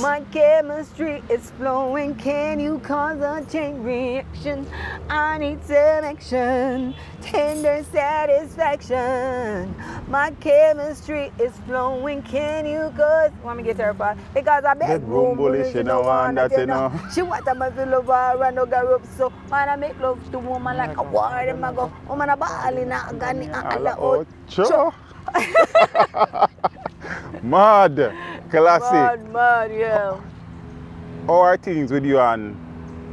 My chemistry is flowing. Can you cause a chain reaction? I need some action, tender satisfaction. My chemistry is flowing. Can you cause? Want me get her part? Because I bedroom bully, she no want that you know. She want a man to love her and no go up so. Man I make love to woman like a war. Them a go. Woman a ball in a gani a ala. Ocho. Mad. Classic. Mad, mad, yeah. How are things with you and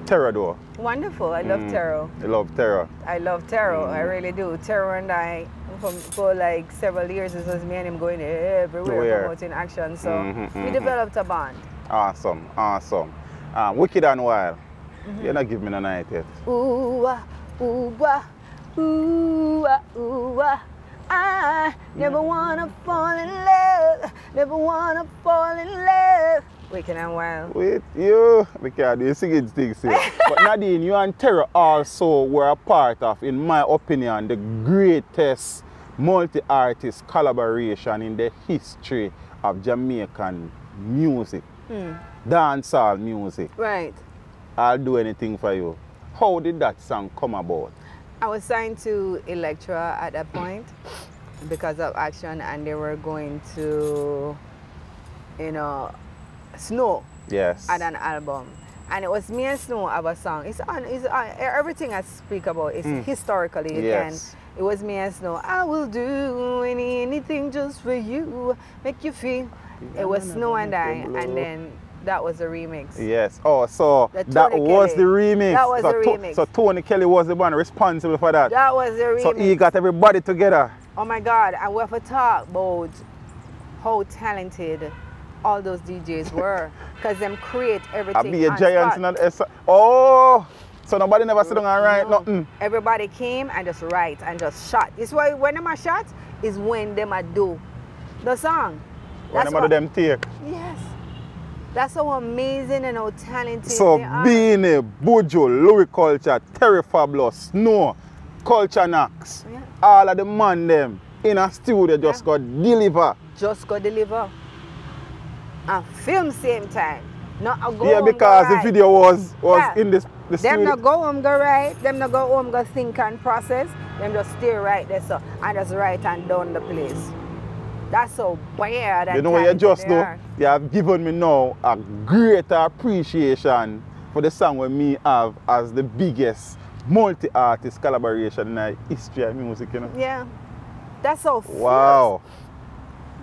Terror though? Wonderful. I love Mm. Terror. I love Terror. I love Terror. I really do. Terror and I, from, for like several years, it was me and him going everywhere Where? promoting action. So Mhm, we mhm. developed a bond. Awesome, awesome. Um, Wicked and Wild. Mm-hmm. You not giving me the night yet. Ooh, ah, ooh, ah, ooh, ah, ooh, ah. I never wanna fall in love, never wanna fall in love. Wicked and wild. With you. We can't do the singing things here. but Nadine, you and Terror also were a part of, in my opinion, the greatest multi-artist collaboration in the history of Jamaican music. Hmm. Dancehall music. Right. I'll do anything for you. How did that song come about? I was signed to Elektra at that point because of action, and they were going to, you know, Snow Yes. had an album. And it was me and Snow have a song. It's on, it's on everything I speak about is historically. You Hmm. Yes. it was me and Snow. I will do any, anything just for you, make you feel. It was Snow and I, and then that was a remix. Yes. Oh, so that Tony was the remix. That was so the remix. so Tony Kelly was the one responsible for that. That was the remix. so he got everybody together. Oh my God, I we have to talk about how talented all those DJs were. Because them create everything. I be a giant spot. in. S- Oh, so nobody never sit down and write No. nothing. Everybody came and just write and just shot. This why when them a shot is when them a do the song. When them do them take. Yes. That's how amazing and how talented So they are. Beenie, Buju, Louis Culture, Terror Fabulous, Snow, Kulcha Knox, Yeah. all of the man them in a studio just Yeah. got deliver. just got deliver. And film same time. Not a go yeah, home, because the right. video was was Yeah. in this the Them studio. not go home, go right. Them not go home, go think and process. Them just stay right there, so and just write and down the place. That's so bad. You know what you just are. You have given me now a greater appreciation for the song with me have as the biggest multi-artist collaboration in the history of music, you know. Yeah. That's so fierce. Wow.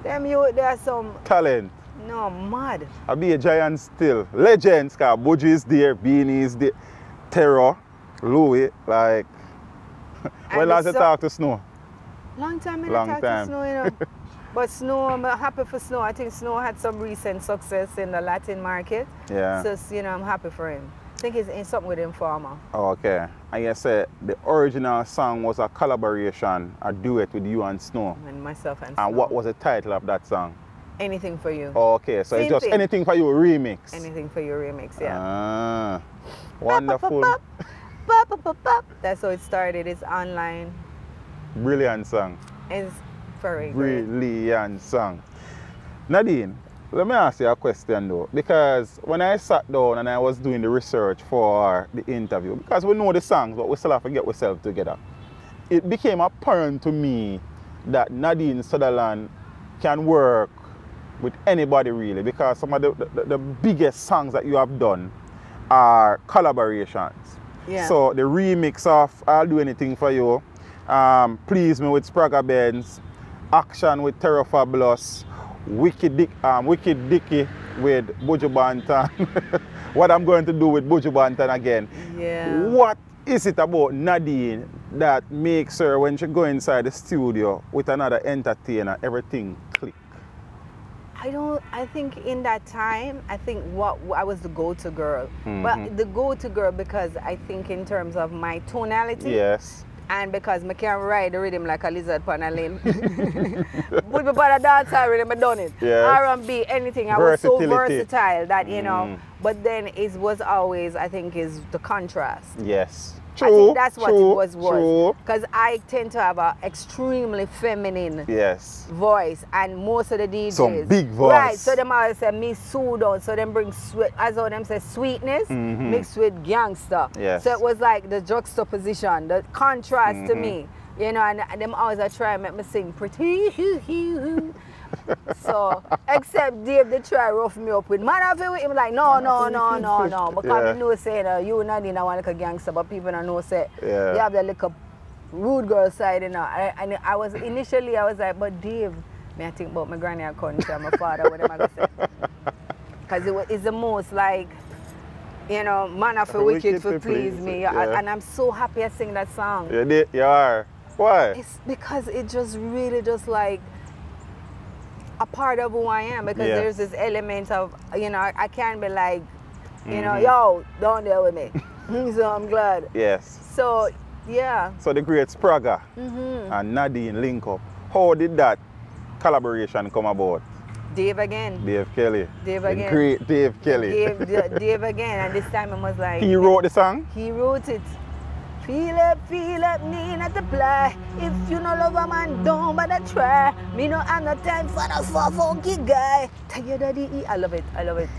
Them you there's some Talent. no mad. I be a giant still. Legends, cause Buju is there, Beenie is there, Terror, Louis, like when last you talk to Snow? Long time in Long talk time. to Snow, you know. but Snow, I'm happy for Snow. I think Snow had some recent success in the Latin market. Yeah. So you know, I'm happy for him. I think it's in something with Informer. Oh, okay. And you said the original song was a collaboration, a duet with you and Snow. And myself and And what was the title of that song? Anything for you. Okay, so Same it's just thing. anything for you remix. Anything for your remix, yeah. Ah, wonderful. Bop, bop, bop. That's how it started. It's online. Brilliant song. It's very great. Brilliant song. Nadine, let me ask you a question though. Because when I sat down and I was doing the research for the interview, because we know the songs, but we still have to get ourselves together, it became apparent to me that Nadine Sutherland can work with anybody really because some of the, the, the biggest songs that you have done are collaborations. Yeah. So the remix of I'll Do Anything For You, um, Please Me with Spragga Benz, Action with Terror Fabulous, Wicked, Dick, um, Wicked Dicky with Buju Banton, What I'm Going to Do with Buju Banton again. Yeah. What is it about Nadine that makes her, when she go inside the studio with another entertainer, everything click? I don't. I think in that time, I think what I was the go-to girl. Mhm. But the go-to girl because I think in terms of my tonality Yes. And because I can't ride the rhythm like a lizard on a limb. Put me on a dance rhythm, I done it. Yes. R&B, anything. I was so versatile that you know. Mm. But then it was always, I think, is the contrast. Yes. I True, think that's what true, it was was. true. Because I tend to have an extremely feminine Yes. voice and most of the DJs. Some big voice. Right, so them always say me pseudo, so them bring sweet, as all them say sweetness Mhm. mixed with gangster. Yes. So it was like the juxtaposition, the contrast to Mhm. me. You know, and, and them always I try and make me sing pretty. so, except Dave, they try rough me up with man I feel with him like no no no no no because Yeah. I know say uh, you Nadine I want like a gangster but people don't know say Yeah. you have that little rude girl side you know I, and I was initially I was like but Dave me I think about my granny and country and my father what am I gonna say because it wa- it's the most like you know man I feel wicked, for please, me yeah. and I'm so happy I sing that song You, did, you are. Why? it's because it just really just like a part of who I am because Yeah. there's this element of you know I, I can't be like you know Mhm. yo don't deal with me so I'm glad Yes. so yeah So the great Spragga hmm and Nadine link up. How did that collaboration come about? Dave again Dave Kelly. Dave The again. great Dave Kelly. Dave, Dave again and this time I was like He wrote the song? he wrote it Feel up, feel up, need not apply. If you no love a man, don't bother try. Me no have no time for the for funky guy. Tired of the E. I love it, I love it.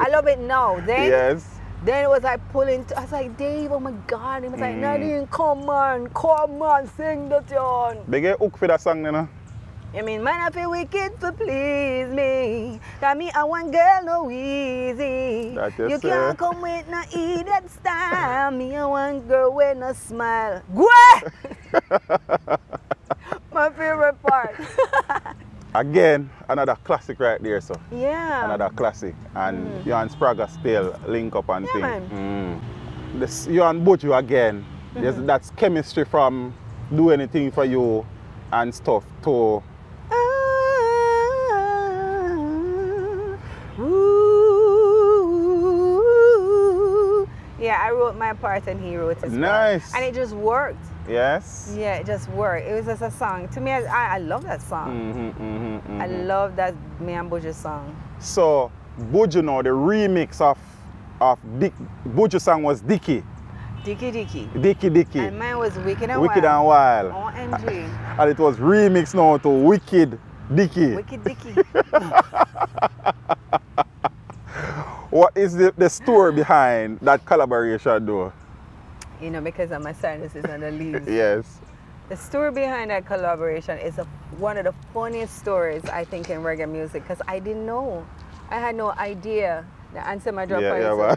I love it now. Then, Yes. then it was like pulling. I was like, Dave, oh my God. He was like, Mm. Nadine, come on, come on, sing the tune. They get hook for that song, you know? I mean, man, I feel wicked for please me. That me, I want girl no easy. That you you can't come with no idiot style. Me, I want girl with no smile. Gwe! My favorite part. Again, another classic right there, so. yeah. Another classic. And you and Spragga still link up and Yeah, thing. man. Mm. This, you and Buju again. There's, Mm-hmm. that's chemistry from do anything for you and stuff to Yeah, I wrote my part and he wrote his part. And it just worked. yes. Yeah, it just worked. It was just a song. To me, I, I love that song. Mhm, mhm, mhm. I love that me and Buju song. So Buju now the remix of of Dick song was Dicky. Dicky Dicky. Dicky Dicky. And mine was Wicked and Wicked Wild. and Wild. OMG. And it was remixed now to Wicked Dicky. Wicked Dicky. What is the, the story behind that collaboration though? you know, because of my sinuses and the leaves. Yes. The story behind that collaboration is a, one of the funniest stories I think in reggae music because I didn't know. I had no idea. The answer my drop Yeah, yeah.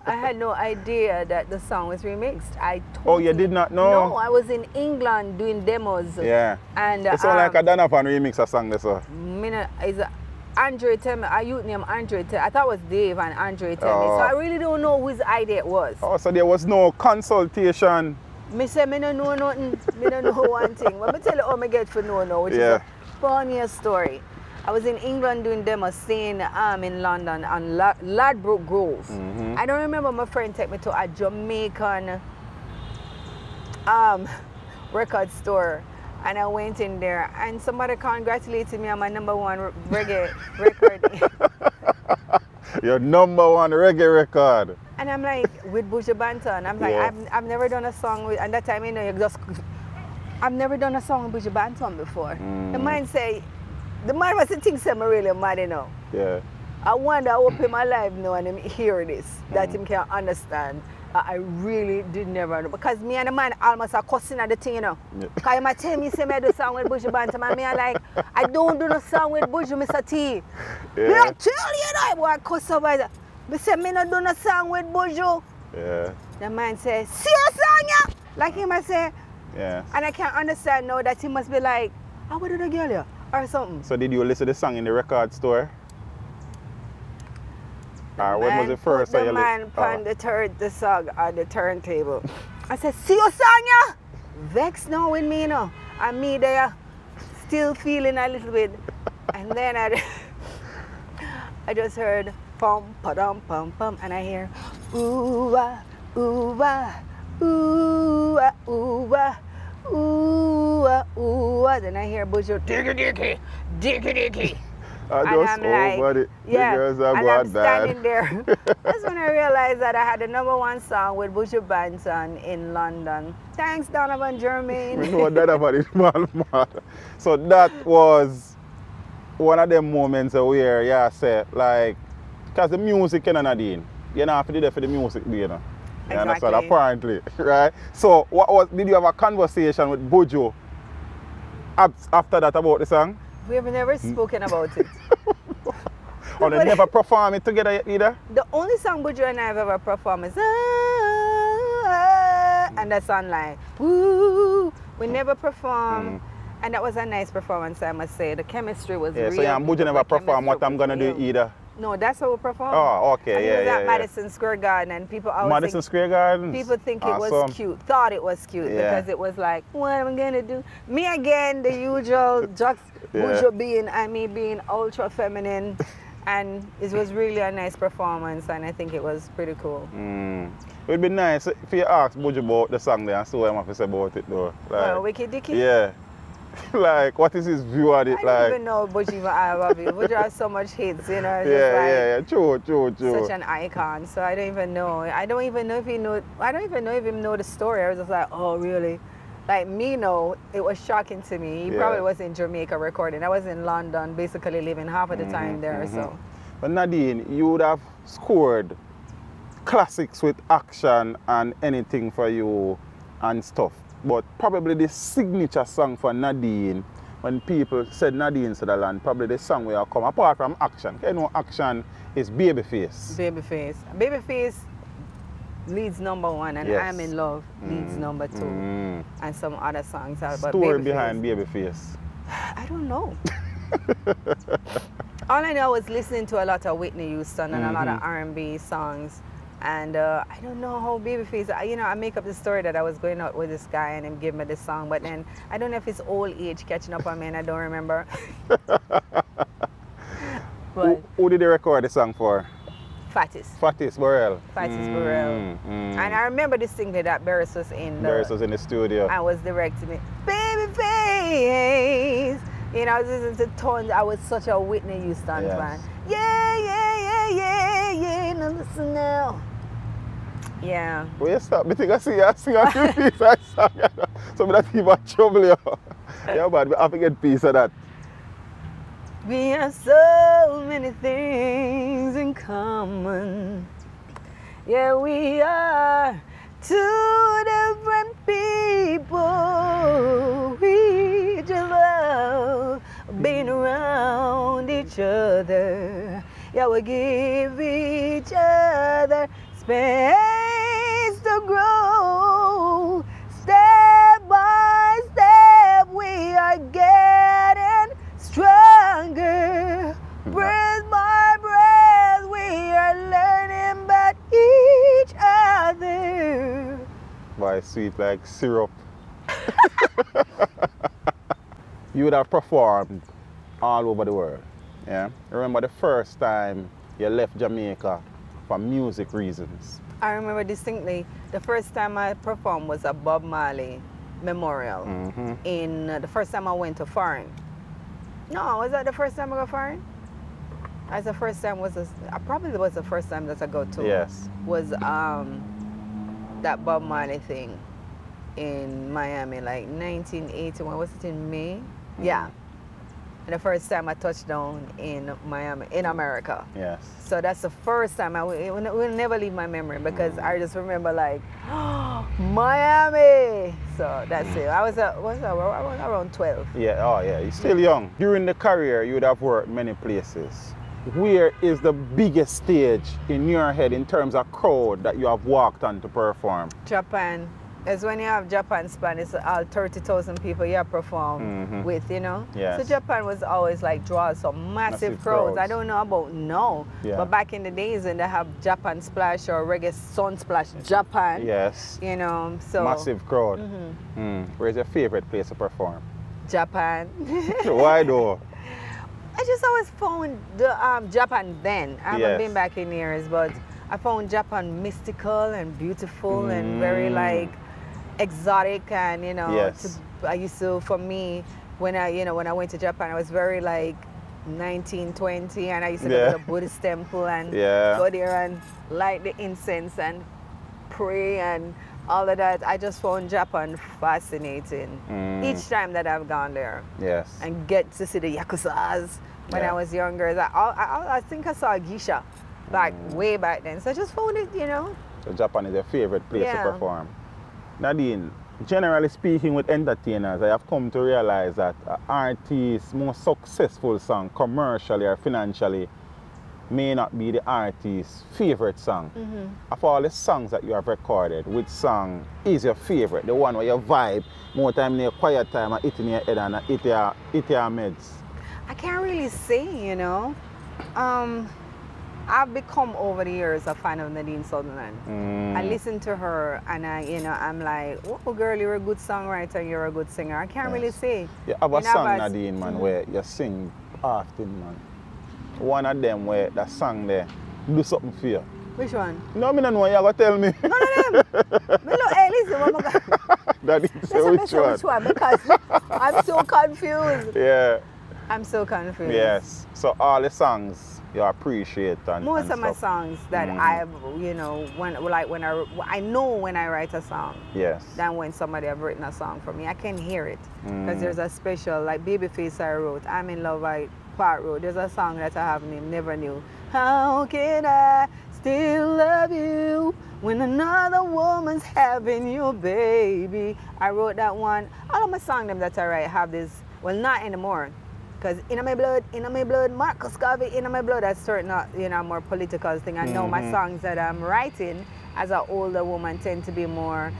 I had no idea that the song was remixed. I Oh, you did not know? No, I was in England doing demos. Yeah. And It sound like a um, Donovan remix a song this. uh. me no- is a- Andre tell me, a youth named Andre tell I thought it was Dave and Andre tell me. Oh. So I really don't know whose idea it was. Oh, so there was no consultation. Me say me no know nothing. me no know one thing. But me tell you how me get for know now, which Yeah. is a funniest story. I was in England doing demos, staying um, in London on La- Ladbroke Grove. Mhm. I don't remember my friend take me to a Jamaican um, record store. And I went in there and somebody congratulated me on my number one reggae record. Your number one reggae record. And I'm like, with Buju Banton. I'm like, Yeah. I've, I've never done a song with, and that time, you know, you just, I've never done a song with Buju Banton before. The Mm. man say, the man must think say me really mad, you know. Yeah. I wonder, I hope him alive now and him hear this, that Mm. him can understand. I really did never know. Because me and the man almost are cussing at the thing, you know. Yeah. Because him a tell me, say me do song with Buju Banton, and me I like, I don't do no song with Buju, Mr. T. Yeah. Me I tell you that, boy, cuss over that. Me say, me not do no song with Buju. Yeah. The man says, see your song, yeah? Like him, I say, Yeah. and I can't understand now that he must be like, I would do the girl here, or something. So did you listen to the song in the record store? Or when was it first? The you man Oh. the third, the song on the turntable. I said, see your song, yeah? Vex now with me, you know. And me there, still feeling a little bit. And then I, I just heard pum, pa-dum, pum, pum, and I hear, ooh, ah, ooh, ah, ooh, ah, ooh, ah, ooh, ah, ooh, ah. Then I hear Buju, diggy, diggy, diggy, diggy. I and just I'm like, over it. The yeah, girls are and I'm bad. standing there. That's when I realized that I had the number one song with Buju Banton in London. Thanks, Donovan We Germain. know that about it, man, man. So that was one of them moments where, yeah, say, like, because the music can Nadine. You know, have to do that for the music, you know. You understand? Exactly. Apparently, right? So, what was, did you have a conversation with Buju after that about the song? We have never spoken about it. Or they never perform it together either? The only song Buju and I have ever performed is ah, and that's online. Woo! We never performed. And that was a nice performance, I must say. The chemistry was Mm. Yeah, real. so yeah, Buju never perform what I'm gonna do either. No, that's how we performed. Oh, okay, and yeah, it was yeah, at yeah. Madison Square Garden, and people always Madison think, Square Garden. people think it was cute, thought it was cute Yeah. because it was like, what am I gonna do? Me again, the usual, just Yeah. Being and me being ultra feminine, and it was really a nice performance, and I think it was pretty cool. Mm. It would be nice if you ask Buju about the song there and see what I'm say about it though. Like, well, Wicked Dicky. Yeah. like, what is his view on it? I like, don't even know Buju even I love you. Buju has so much hits, you know. yeah, like yeah, yeah. True, true, true. Such an icon. So I don't even know. I don't even know if he know. I don't even know if he know the story. I was just like, oh really? Like me, no. It was shocking to me. He Yeah. probably was in Jamaica recording. I was in London, basically living half of the time mm-hmm, there. Mm-hmm. So But Nadine, you would have scored classics with action and anything for you and stuff. But probably the signature song for Nadine, when people said Nadine Sutherland, probably the song where I come apart from action. You know, action is Babyface. Babyface, Babyface leads number one, and Yes. I'm in Love leads number two, Mm. and some other songs. are But Story Babyface- behind Babyface. I don't know. All I know is listening to a lot of Whitney Houston and a lot of Mm-hmm. R&B songs, and uh, I don't know how Babyface. I- You know, I make up the story that I was going out with this guy and him gave me this song, but then I don't know if it's old age catching up on me, and I don't remember. Who, but who did they record the song for? Fatis, Fatis Burrell. Fatis Burrell, Mm, mm. and I remember distinctly that Barris was in the. Barris was in the studio. I was directing it. Babyface. You know, this is the tone. I was such a Whitney Houston Yes. fan. Yeah, yeah, yeah, yeah, yeah. Now listen now. Yeah. Will you stop? Me think I see you sing a few pieces of song. you know. So that even trouble you. yeah, but we have to get piece of that. We have so many things in common. Yeah, we are two different people. We just love being around each other. Yeah, we give each other space to grow. Step by step, we are getting stronger. Breath by breath, we are learning about each other. Boy, sweet like syrup. you would have performed all over the world. Yeah. Remember the first time you left Jamaica for music reasons. I remember distinctly the first time I performed was at Bob Marley Memorial. Mhm. In uh, the first time I went to foreign. No, was that the first time I go foreign? As the first time was, a, probably was the first time that I go to. Yes. Was um that Bob Marley thing in Miami, like 1981. Was it in May? Yeah. And the first time I touched down in Miami, in America. Yes. So that's the first time I will, will never leave my memory because I just remember like Miami. So that's it. I was uh, was I was around 12. Yeah, oh yeah, you're still young. During the career, you would have worked many places. Where is the biggest stage in your head in terms of crowd that you have walked on to perform? Japan. It's when you have Japan span, it's all 30,000 people you have perform Mhm. with, you know? Yes. So Japan was always like draws some massive, Massive crowds. I don't know about now, Yeah. but back in the days when they have Japan Splash or Reggae Sunsplash Japan, Yes. you know, so Massive crowd. Mhm. Mm. Where's your favorite place to perform? Japan. Why though? I just always found the um, Japan then. I haven't Yes. been back in years, but I found Japan mystical and beautiful and very Mm. like exotic and you know. Yes. To, I used to, for me, when I you know when I went to Japan, I was very like 1920, and I used to Yeah. go to the Buddhist temple and Yeah. go there and light the incense and pray and all of that. I just found Japan fascinating Mm. each time that I've gone there Yes. and get to see the yakuzas when Yeah. I was younger. I, I, I think I saw a geisha back Mm. way back then. So I just found it, you know. So Japan is your favorite place Yeah. to perform. Nadine, generally speaking with entertainers, I have come to realize that an artist's most successful song, commercially or financially, may not be the artist's favorite song. Mm-hmm. Of all the songs that you have recorded, which song is your favorite? The one where you vibe more time in your quiet time and it in your head and it your, it your meds. I can't really say, you know. Um, I've become over the years a fan of Nadine Sutherland. Mm. I listen to her and I, you know, I'm like, oh girl, you're a good songwriter, you're a good singer. I can't really Yes. say. You have a You song, but- Nadine, man, Mhm. where you sing often, man. One of them where that song there do something for you. Which one? No, me no know. You gotta tell me. None of them. me look, hey, listen, what am I gonna- say listen, which listen, one? which one? Because I'm so confused. Yeah. I'm so confused. Yes. So all the songs you appreciate and Most and of my songs that Mhm. I've, you know, when like when I, I know when I write a song. Yes. than when somebody have written a song for me. I can hear it because Mm. there's a special like Babyface I wrote. I'm in love I part wrote. There's a song that I have named Never Knew. How can I still love you when another woman's having you, baby? I wrote that one. All of my songs them that I write have this. Well, not anymore. Because in my blood, in my blood, Marcus Garvey, in my blood, that's certain, not, you know, more political thing. I know my Mhm. songs that I'm writing as an older woman tend to be more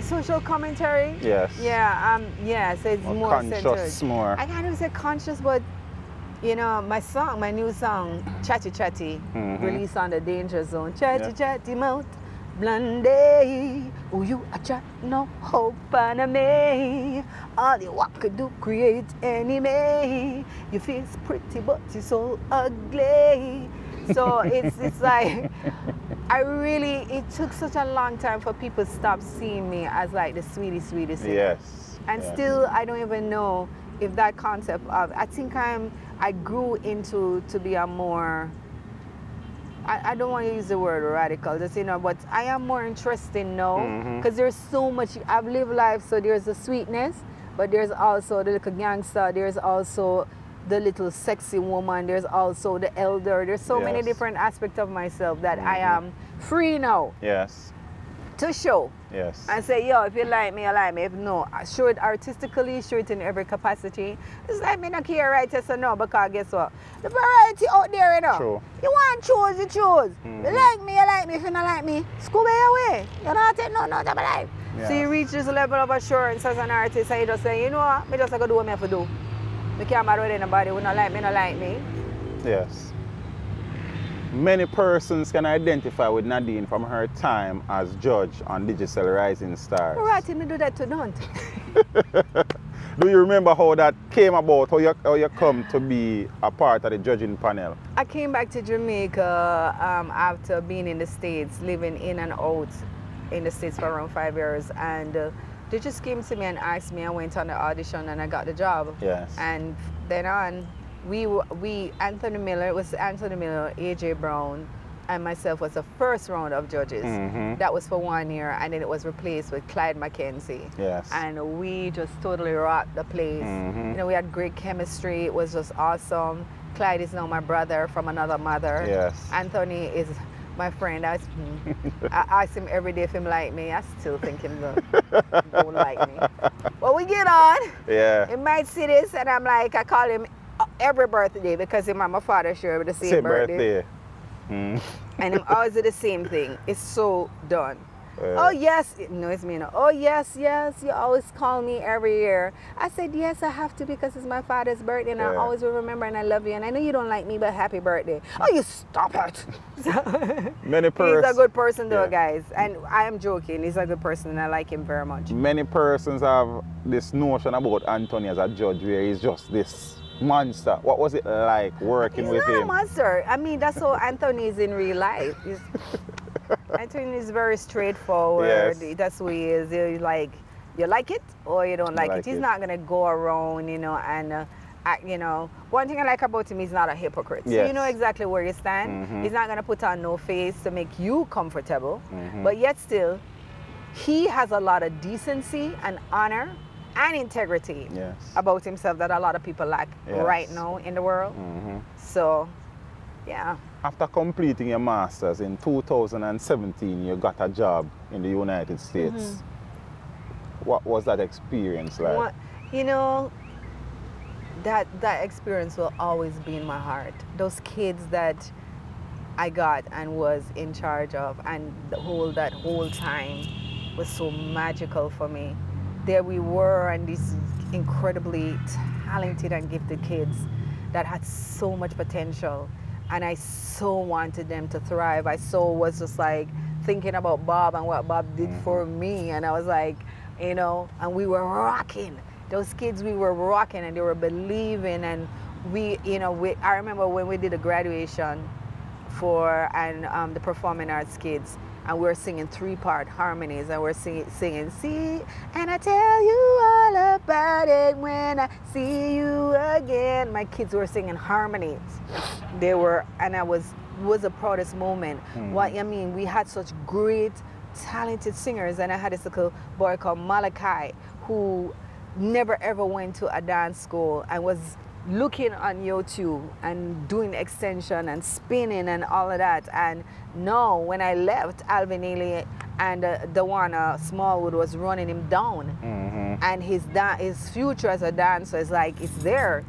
social commentary. Yes. Yeah, um, yeah, so it's More more conscious, centered. more. I can't even say conscious, but you know, my song, my new song, Chatty Chatty, Mhm. released on the Danger Zone. Chatty Yeah. Chatty mouth, blondie. Oh, you a chat no hope on me. All you want could do create anime you feel pretty, but you're so ugly. So it's it's like I really it took such a long time for people to stop seeing me as like the sweetie sweetie singer. Yes. And yes. still I don't even know if that concept of I think I'm I grew into to be a more I, I don't want to use the word radical, just you know, but I am more interested now because there's so much I've lived life, so there's the sweetness, but there's also the little gangster, there's also the little sexy woman, there's also the elder. There's so many different aspects of myself that I Mhm. am free now Yes. To show Yes. and say, yo, if you like me, you like me. If no, I show it artistically, show it in every capacity. It's like me not care right yes or no, because guess what? The variety out there, you know. True. You want choose, you choose. Mhm. You like me, you like me. If you not like me, scoop school away. You don't take no, no, to my life. So you reach this level of assurance as an artist and you just say, you know what, me just gotta do what me have to do. Me can't bother with anybody who not like me, not like me. Yes. Many persons can identify with Nadine from her time as judge on Digital Rising Stars. Right, me do that to don't. Do you remember how that came about, how you, how you come to be a part of the judging panel? I came back to Jamaica um, after being in the States, living in and out in the States for around five years. And uh, they just came to me and asked me. I went on the audition and I got the job. Yes. And then on, we, we Anthony Miller, it was Anthony Miller, AJ Brown, and myself was the first round of judges. Mhm. That was for one year, and then it was replaced with Clyde McKenzie. Yes. And we just totally rocked the place. Mhm. You know, we had great chemistry. It was just awesome. Clyde is now my brother from another mother. Yes. Anthony is my friend. I, I ask him every day if him like me. I still think him don't, don't like me. But we get on. yeah. He might see this, and I'm like, I call him every birthday because him and my father share the same, Same birthday. birthday. Mm. And him always do the same thing. It's so done. Uh, Oh yes, no, it's me. No. Oh yes, yes. You always call me every year. I said yes, I have to because it's my father's birthday, and I always will remember and I love you. And I know you don't like me, but happy birthday. Oh, you stop it. Many He's a good person, though, Yeah. guys. And I am joking. He's a good person, and I like him very much. Many persons have this notion about Anthony as a judge where he's just this monster. What was it like working He's with not a him? monster. I mean, that's how Anthony is in real life. He's, Anthony is very straightforward. Yes. That's who he is. You like, you like it or you don't like, Like it. He's it. not gonna go around, you know, and uh, I, you know, one thing I like about him, he's not a hypocrite. So you know exactly where you stand. Mm -hmm. He's not going to put on no face to make you comfortable. Mm -hmm. But yet still, he has a lot of decency and honor and integrity Yes. about himself that a lot of people lack Yes. right now in the world. Mhm. So, yeah. After completing your master's in 2017, you got a job in the United States. What was that experience like? What- you know, that that experience will always be in my heart. Those kids that I got and was in charge of, and the whole that whole time was so magical for me. There we were, and these incredibly talented and gifted kids that had so much potential, and I so wanted them to thrive. I so was just like thinking about Bob and what Bob did for me, and I was like, you know, and we were rocking. Those kids, we were rocking, and they were believing, and we, you know, we. I remember when we did a graduation for and um, the performing arts kids and we're singing three part harmonies and we're singing, singing see and i tell you all about it when i see you again. My kids were singing harmonies. They were and i was was the proudest moment. Hmm. What i mean we had such great talented singers and i had this little boy called malachi who never ever went to a dance school and was looking on YouTube and doing extension and spinning and all of that. And no, when I left, Alvin Ailey and uh, Dwana Smallwood was running him down. Mhm. And his da- his future as a dancer is like, it's there.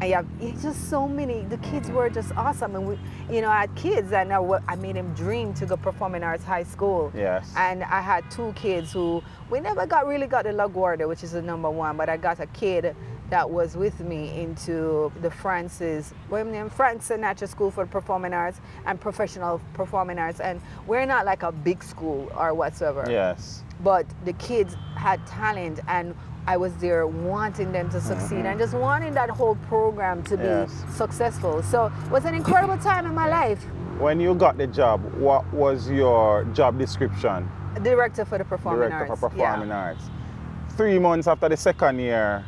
And you have it's just so many. The kids were just awesome. And we, you know, I had kids and I, I made him dream to go performing arts high school. Yes. And I had two kids who we never got really got the LaGuardia, which is the number one, but I got a kid that was with me into the Francis, name? Frank Sinatra School for Performing Arts and Professional Performing Arts. And we're not like a big school or whatsoever yes. but the kids had talent and I was there wanting them to succeed and mm-hmm. just wanting that whole program to be Yes. successful. So it was an incredible time in my life. When you got the job, what was your job description? Director for the performing Director arts. Director for Performing yeah. Arts. Three months after the second year,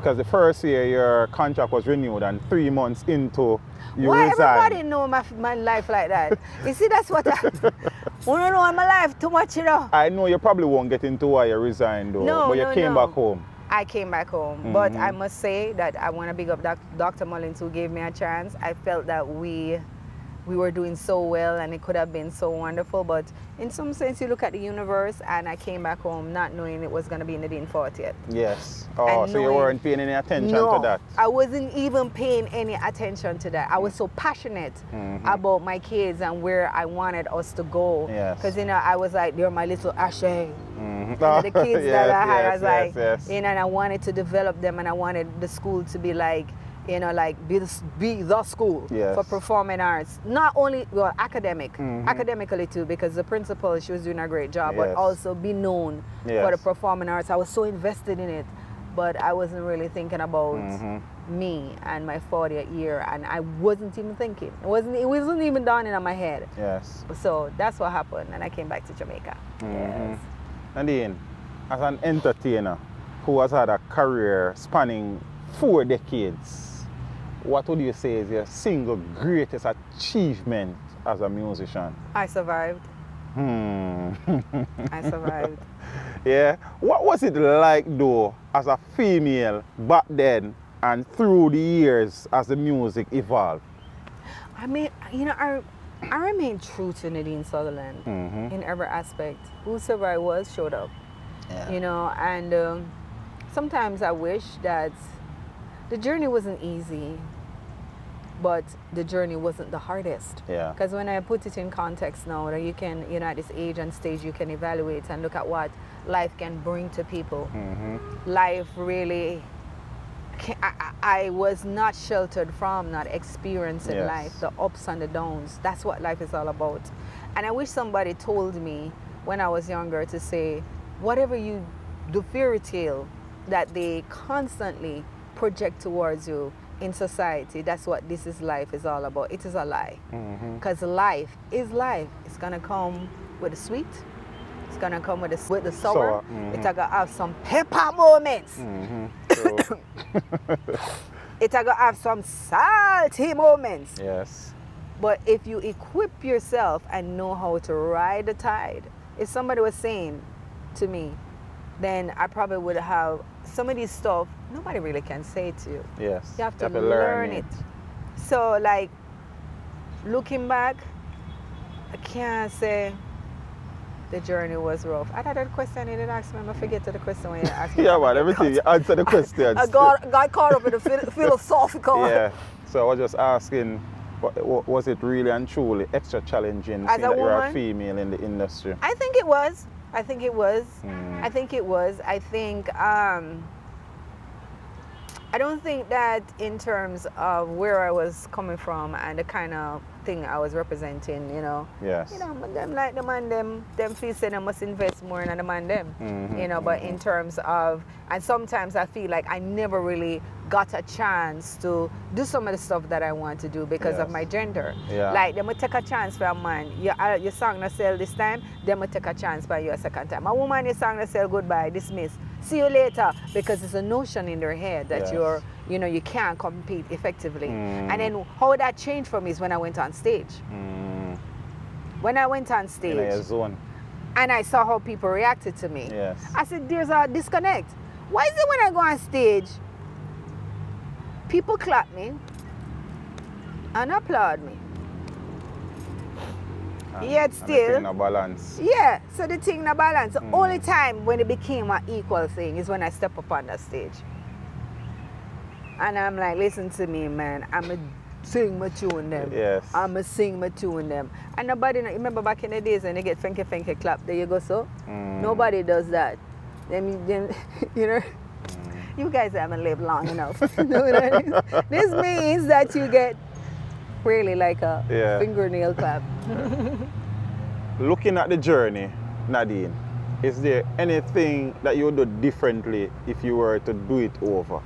because the first year your contract was renewed, and three months into you Why resigned. everybody know my, my life like that? you see, that's what I wanna know my life too much, you know. I know you probably won't get into why you resigned though, No, but you no, came no. back home. I came back home, but Mhm. I must say that I want to big up Dr. Mullins who gave me a chance. I felt that we we were doing so well and it could have been so wonderful, but in some sense you look at the universe and I came back home not knowing it was going to be in Nadine 40th. Yes. Oh, And so you weren't paying any attention no, to that. I wasn't even paying any attention to that. I was so passionate Mhm. about my kids and where I wanted us to go. Yes. Because, you know, I was like, they're my little Ashe. Mhm. You the kids yes, that I had, I yes, was like, yes, yes. you know, and I wanted to develop them, and I wanted the school to be like, you know, like be the, be the school Yes. for performing arts. Not only well academic, Mhm. academically too, because the principal she was doing a great job, Yes. but also be known for the performing arts. I was so invested in it, but I wasn't really thinking about Mhm. me and my 40th year, and I wasn't even thinking. It wasn't. It wasn't even dawning on my head. Yes. So that's what happened, and I came back to Jamaica. Mhm. Yes. Nadine, as an entertainer who has had a career spanning four decades, what would you say is your single greatest achievement as a musician? I survived. Hmm. I survived. yeah. What was it like though as a female back then and through the years as the music evolved? I mean, you know, I, I remain true to Nadine Sutherland Mhm. in every aspect. Whosoever I was showed up, Yeah. you know, and um, sometimes I wish that the journey wasn't easy, but the journey wasn't the hardest. Yeah. Because when I put it in context now, that you can, you know, at this age and stage, you can evaluate and look at what life can bring to people. Mhm. life really I, I I was not sheltered from not experiencing Yes. life the ups and the downs that's what life is all about and i wish somebody told me when i was younger to say whatever you the fairy tale that they constantly project towards you in society that's what this is life is all about it is a lie because life is life it's gonna come with a sweet it's gonna come with a, with the sour, Sour, mhm. it's gonna have some pepper moments Mhm. So, It a go have some salty moments. Yes. But if you equip yourself and know how to ride the tide, if somebody was saying to me, then I probably would have some of these stuff nobody really can say to you. Yes. You have to, learn, it. So like looking back, I can't say the journey was rough. I had a question you didn't ask me. I forget to the question when you asked me. Yeah, man, everything. You answer the questions. I got, got caught up in the philosophical. Yeah. So I was just asking, wa- wa- was it really and truly extra challenging As a that you're a female in the industry? I think it was. I think it was. Mm. I think it was. I think um, I don't think that in terms of where I was coming from and the kind of thing I was representing, you know. Yes. You know, but them like the man them them feel say they must invest more in the man them. Mhm, You know, but in terms of and sometimes I feel like I never really got a chance to do some of the stuff that I want to do because of my gender. Yeah. Like they would take a chance for a man. Your, uh, your song not sell this time, they would take a chance for you a second time. A woman your song not sell goodbye, dismiss. See you later because it's a notion in their head that Yes. you're you know you can't compete effectively. Mm. And then how that changed for me is when I went on stage. Mm. When I went on In stage zone. and I saw how people reacted to me. Yes. I said, there's a disconnect. Why is it when I go on stage, people clap me and applaud me? And- Yet and the still- thing no balance. Yeah, so the thing no balance. The Mm. only time when it became an equal thing is when I step up on that stage. And I'm like, listen to me, man. I'm a sing my tune them. Yes. I'm a sing my tune them. And nobody, remember back in the days when they get funky funky clap, there you go, so? Mm. Nobody does that. Them, them, you know, Mm. you guys haven't lived long enough. You know I mean? this means that you get really like a Yeah. fingernail clap. Looking at the journey, Nadine, is there anything that you would do differently if you were to do it over?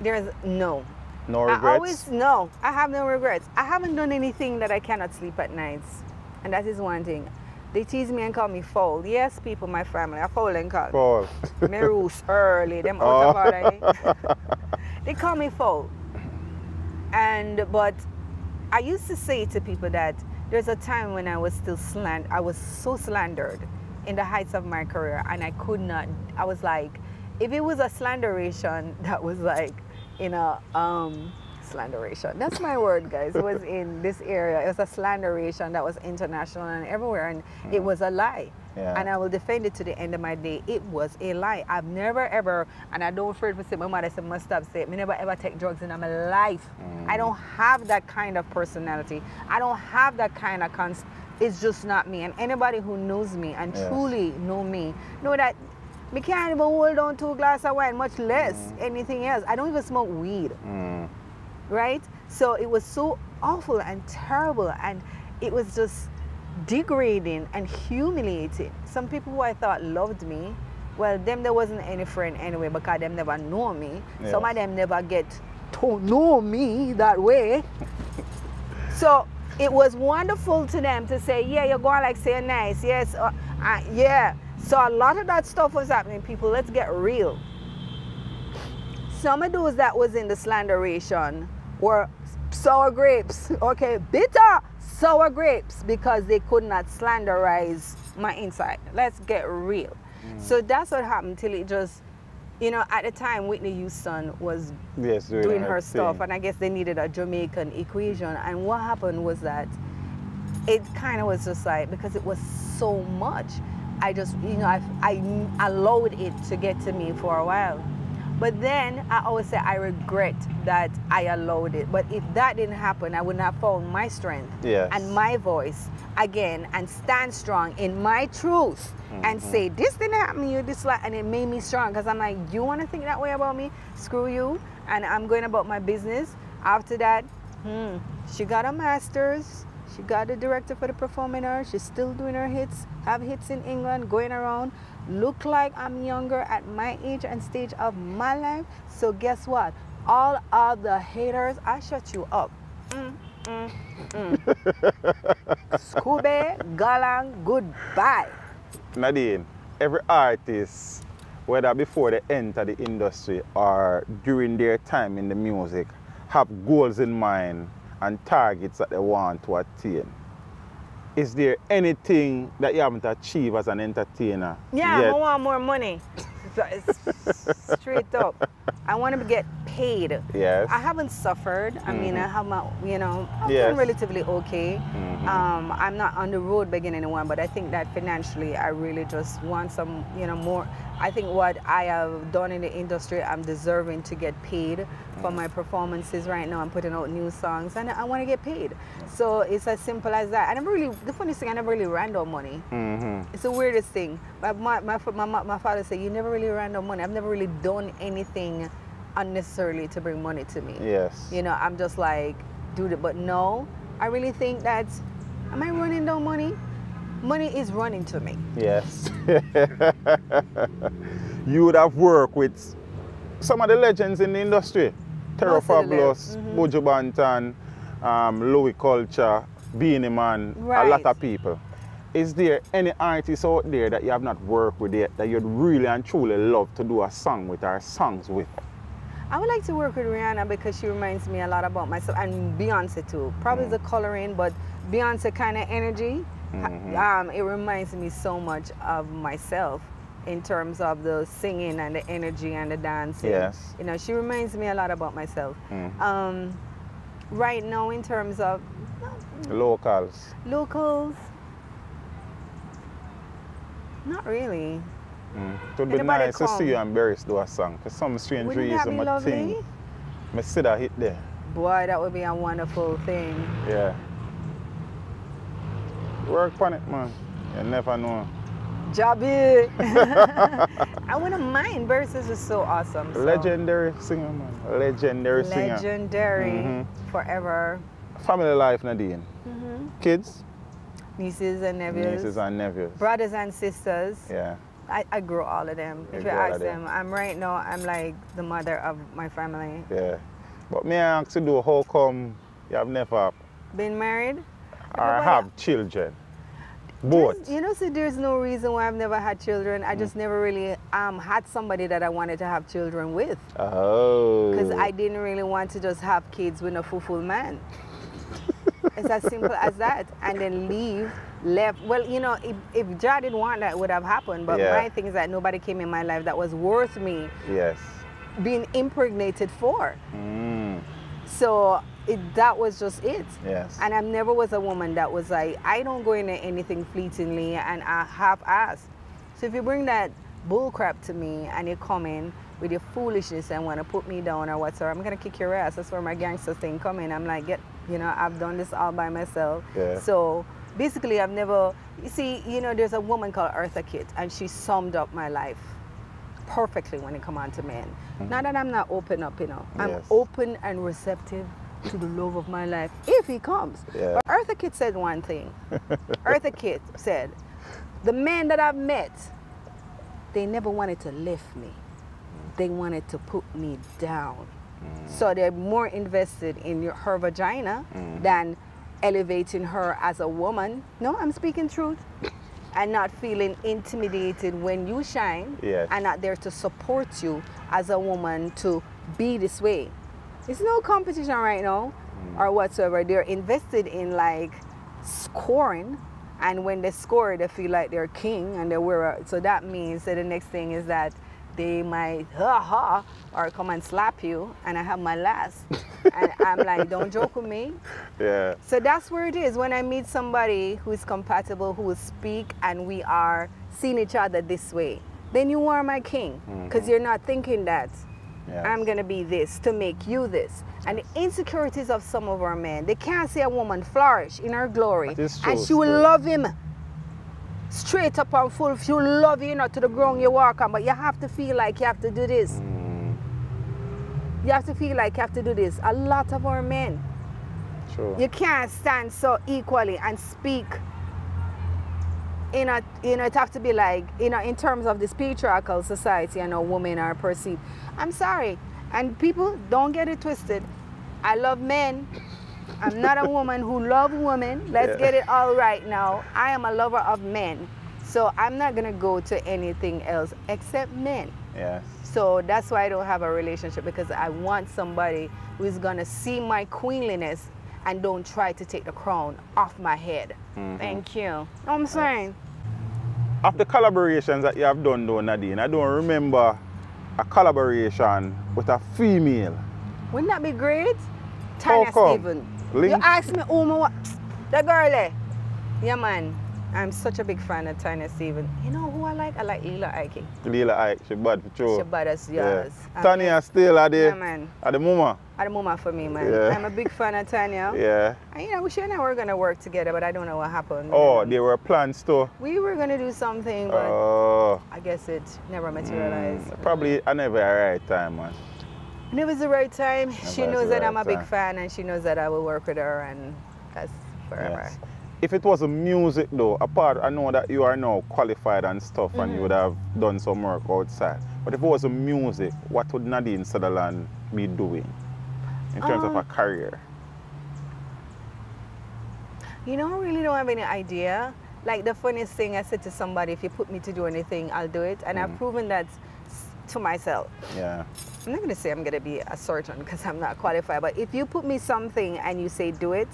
There's no. No I regrets? always no. I have no regrets. I haven't done anything that I cannot sleep at nights, and that is one thing. They tease me and call me foul. Yes, people, my family, I foul and call. Paul. me roost early. Them out Oh. of order. eh? they call me foul. And but I used to say to people that there's a time when I was still sland I was so slandered in the heights of my career and I could not I was like if it was a slanderation that was like in a um slanderation. That's my word guys. It was in this area. It was a slanderation that was international and everywhere and it was a lie. Yeah. And I will defend it to the end of my day. It was a lie. I've never ever, and I don't afraid to say, my mother said, must have said, me never ever take drugs in my life. I don't have that kind of personality. I don't have that kind of cons. It's just not me. And anybody who knows me and Yes. truly know me, know that me can't even hold on to a glass of wine, much less anything else. I don't even smoke weed Mm. right? So it was so awful and terrible, and it was just degrading and humiliating. Some people who I thought loved me, well, them there wasn't any friend anyway because them never know me. Some Yes. of them never get to know me that way. so it was wonderful to them to say, yeah, you're going like say nice, yes, uh, uh, yeah. So a lot of that stuff was happening. People, let's get real some of those that was in the slanderation were sour grapes, okay, bitter sour grapes because they could not slanderize my inside. Let's get real. Mm. So that's what happened till it just, you know, at the time Whitney Houston was Yes, doing, doing her stuff and I guess they needed a Jamaican equation and what happened was that it kind of was just like because it was so much I just you know I, I allowed it to get to me for a while but then I always say I regret that I allowed it. But if that didn't happen I would not have found my strength Yes. and my voice again and stand strong in my truth and Mm-hmm. say this didn't happen to you this like and it made me strong. Because I'm like you want to think that way about me? Screw you. And I'm going about my business. After that hmm, she got a master's. She got a director for the performing arts. She's still doing her hits have hits in England going around look like I'm younger at my age and stage of my life so guess what all of the haters I shut you up Mm, mm, mm. Scooby, Galang, goodbye. Nadine, every artist whether before they enter the industry or during their time in the music, have goals in mind and targets that they want to attain. Is there anything that you haven't achieved as an entertainer? Yeah, yet? I want more money. Straight up. I want to get paid. Yes. I haven't suffered. I mean, I have my, you know, I've Yes. done relatively okay. Mhm. Um, I'm not on the road begging anyone, but I think that financially, I really just want some, you know, more. I think what I have done in the industry, I'm deserving to get paid for Mm. my performances right now. I'm putting out new songs, and I want to get paid. So it's as simple as that. I never really, the funniest thing, I never really ran out money. Mhm. It's the weirdest thing. My, my, my, my, my, father said, You never really ran out money. I've never really done anything unnecessarily to bring money to me. Yes. You know, I'm just like, dude, but no, I really think that, am I running down money? Money is running to me. Yes. you would have worked with some of the legends in the industry. Terror Most of the Fabulous, le- mhm. Buju Banton, um, Louie Culture, Beenie Man, a lot of people. Is there any artist out there that you have not worked with yet that you'd really and truly love to do a song with or songs with? I would like to work with Rihanna because she reminds me a lot about myself and Beyonce too. Probably the coloring, but Beyonce kind of energy. Mhm. Um, it reminds me so much of myself in terms of the singing and the energy and the dancing. Yes. You know, she reminds me a lot about myself. Mm. Um, right now, in terms of Locals. locals, not really. Mm. It would be Anybody nice to come? see you and Beres do a song. For some strange Wouldn't reason, I lovely? I see that hit there. Boy, that would be a wonderful thing. Yeah. Work on it, man. You never know. Jobby. I wouldn't mind. Beres is so awesome. so- Legendary singer, man. Legendary singer. Legendary. Mhm. Forever. Family life, Nadine. hmm Kids, Nieces and nephews. nieces and nephews. Brothers and sisters. Yeah. I, I grew all of them. You if you ask them. them, I'm right now, I'm like the mother of my family. Yeah. But me I ask you, though, how come you have never Been married? Or Well, have children? Both. You know, see, there's no reason why I've never had children. Mm. I just never really um, had somebody that I wanted to have children with. Oh. Because I didn't really want to just have kids with a full man. it's as simple as that. And then leave, left. Well, you know, if, if Jah didn't want that, it would have happened. But Yeah. my thing is that nobody came in my life that was worth me Yes. being impregnated for. Mm. So it, that was just it. Yes. And I never was a woman that was like, I don't go into anything fleetingly and I half ass. So if you bring that bull crap to me and you come in with your foolishness and want to put me down or whatsoever, I'm gonna kick your ass. That's where my gangster thing come in. I'm like, get, you know, I've done this all by myself. Yeah. So basically, I've never. You see, you know, there's a woman called Eartha Kitt, and she summed up my life perfectly when it come on to men. Not that I'm not open up, you know. I'm Mm-hmm. Yes. open and receptive to the love of my life if he comes. Yeah. But Eartha Kitt said one thing. Eartha Kitt said, the men that I've met, they never wanted to lift me. They wanted to put me down. Mm. So they're more invested in your, her vagina mm-hmm. than elevating her as a woman. No, I'm speaking truth. And not feeling intimidated when you shine Yes. and not there to support you as a woman to be this way. It's no competition right now mm. or whatsoever. They're invested in like scoring and when they score they feel like they're king and they wear a, so that means that the next thing is that they might ha ha or come and slap you and I have my last and I'm like don't joke with me Yeah. so that's where it is when I meet somebody who is compatible, who will speak, and we are seeing each other this way. Then you are my king, mm-hmm. because you're not thinking that Yes. I'm gonna be this to make you this. And the insecurities of some of our men, they can't see a woman flourish in her glory, and she will love him straight up and full. She will love you, you know, to the ground you walk on. But you have to feel like you have to do this. Mm, You have to feel like you have to do this. A lot of our men. true. You can't stand so equally and speak. In a, you know, it have to be like, you know, in terms of this patriarchal society, you know, women are perceived. I'm sorry. And people, don't get it twisted. I love men. I'm not a woman who love women. Let's Yeah. get it all right now. I am a lover of men. So I'm not gonna go to anything else except men. Yes. So that's why I don't have a relationship because I want somebody who's gonna see my queenliness and don't try to take the crown off my head. Mm-hmm. Thank you. I'm saying? Of the collaborations that you have done though, Nadine, I don't remember a collaboration with a female. Wouldn't that be great? Tanya? Steven. You asked me who my the girl there. Yeah man. I'm such a big fan of Tanya Steven. You know who I like? I like Lila Ike. Lila Ike, she bad for sure. She bad as yours. Um, Tanya still at the, Yeah man. at the moment. At the moment for me, man. Yeah. I'm a big fan of Tanya. Yeah. And, you know, we should and I were gonna work together, but I don't know what happened. Oh, Um, there were plans too. we were gonna do something, but Oh. I guess it never materialized. Mm, probably I never a right time, man. Was the right time. she knows the that I'm right a big time. fan, and she knows that I will work with her, and that's forever. Yes. If it was a music though, apart I know that you are now qualified and stuff and you would have done some work outside. But if it was a music, what would Nadine Sutherland be doing in terms of Um, a career? You know, I really don't have any idea. Like the funniest thing I said to somebody, if you put me to do anything, I'll do it, and Mm. I've proven that to myself. Yeah. I'm not gonna say I'm gonna be a surgeon because I'm not qualified, but if you put me something and you say do it,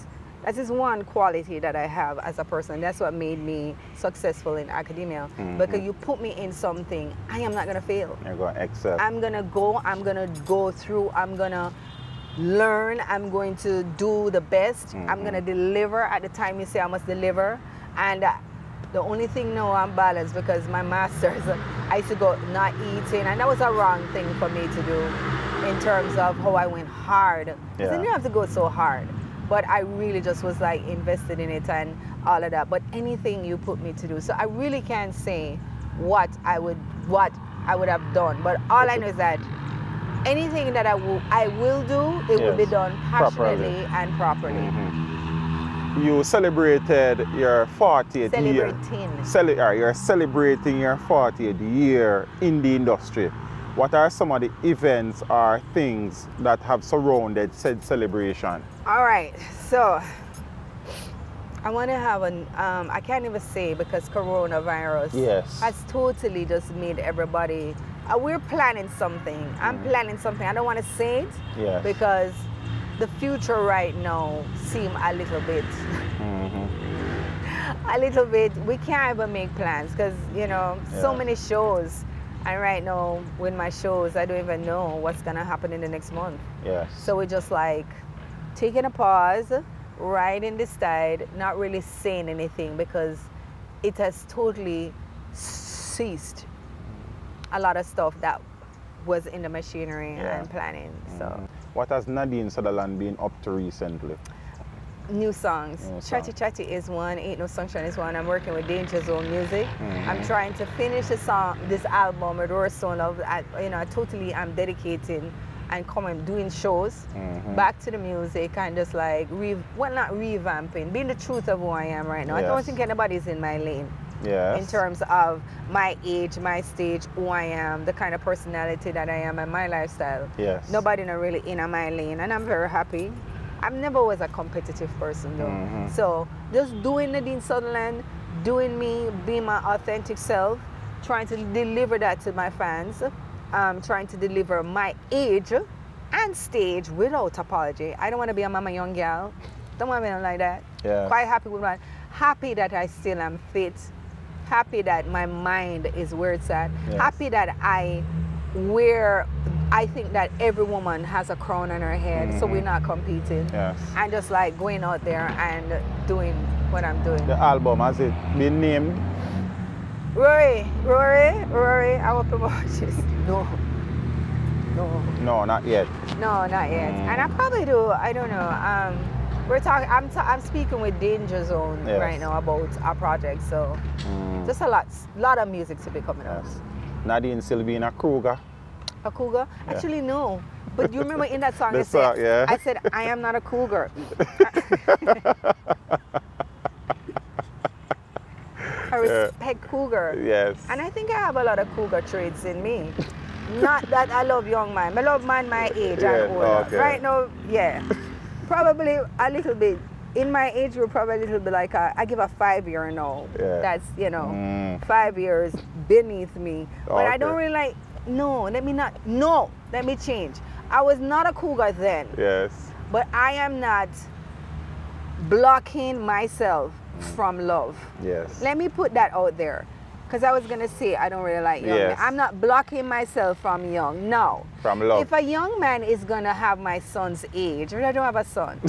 that is one quality that I have as a person. That's what made me successful in academia. Because you put me in something, I am not gonna fail. You're going to excel. I'm gonna go, I'm gonna go through, I'm gonna learn, I'm going to do the best, I'm gonna deliver at the time you say I must deliver. And uh, the only thing now I'm balanced because my masters, I used to go not eating, and that was a wrong thing for me to do in terms of how I went hard. Because Yeah. I didn't have to go so hard. But I really just was like invested in it and all of that. But anything you put me to do. So I really can't say what I would what I would have done. But all I know is that anything that I will I will do, it will be Yes, done properly. passionately and properly. You celebrated your 40th year. Celebrating. Cele- uh, you're celebrating your 40th year in the industry. What are some of the events or things that have surrounded said celebration? All right, so I want to have an, um, I can't even say because coronavirus Yes. has totally just made everybody, uh, we're planning something. I'm planning something. I don't want to say it Mm. Yes. because the future right now seem a little bit, Mm-hmm. a little bit, we can't even make plans because, you know, so many shows. And right now, with my shows, I don't even know what's going to happen in the next month. Yes. So we're just like taking a pause, riding this tide, not really saying anything because it has totally ceased a lot of stuff that was in the machinery Yeah. and planning. So What has Nadine Sutherland been up to recently? new songs. New Chatty. Chatty is one, Ain't No Sunshine is one. I'm working with Danger Zone Music. Mm-hmm. I'm trying to finish the song, this album with Stone Love. I, you know, I totally am dedicating and coming doing shows Mm-hmm. back to the music and just like re, well not revamping, being the truth of who I am right now. I don't think anybody's in my lane Yes. in terms of my age, my stage, who I am, the kind of personality that I am, and my lifestyle. Yes. Nobody not really in my lane, and I'm very happy. I've never was a competitive person though. Mhm. So just doing Nadine Sutherland, doing me, being my authentic self, trying to deliver that to my fans, um, trying to deliver my age and stage without apology. I don't want to be a mama young gal. Don't want to be like that. Yes. Quite happy with my, happy that I still am fit. Happy that my mind is where it's at. Yes. Happy that I wear, I think that every woman has a crown on her head, so we're not competing. Yes. And just like going out there and doing what I'm doing. The album has it been named? Rory, Rory, Rory, I will promote this. No. No. No, not yet. No, not yet. And I probably do. I don't know. Um, we're talking. I'm. T- I'm speaking with Danger Zone Yes. right now about our project. So just a lot, lot of music to be coming out. Nadine Sylvina Kruger. A cougar? Yeah. Actually, no. But you remember in that song, I said, song, yeah. I said, I am not a cougar. I respect cougar. Yes. And I think I have a lot of cougar traits in me. Not that I love young man. I love man my age Yes, and older. okay. Right now, yeah. Probably a little bit in my age group, probably a little bit like a, I give a five year no. Yeah. That's you know Mm. five years beneath me. But I don't really like. No, let me not. No, let me change. I was not a cougar then, Yes. but I am not blocking myself from love. Yes. Let me put that out there. Because I was going to say, I don't really like young men. I'm not blocking myself from young. No. From love. If a young man is going to have my son's age, or I don't have a son,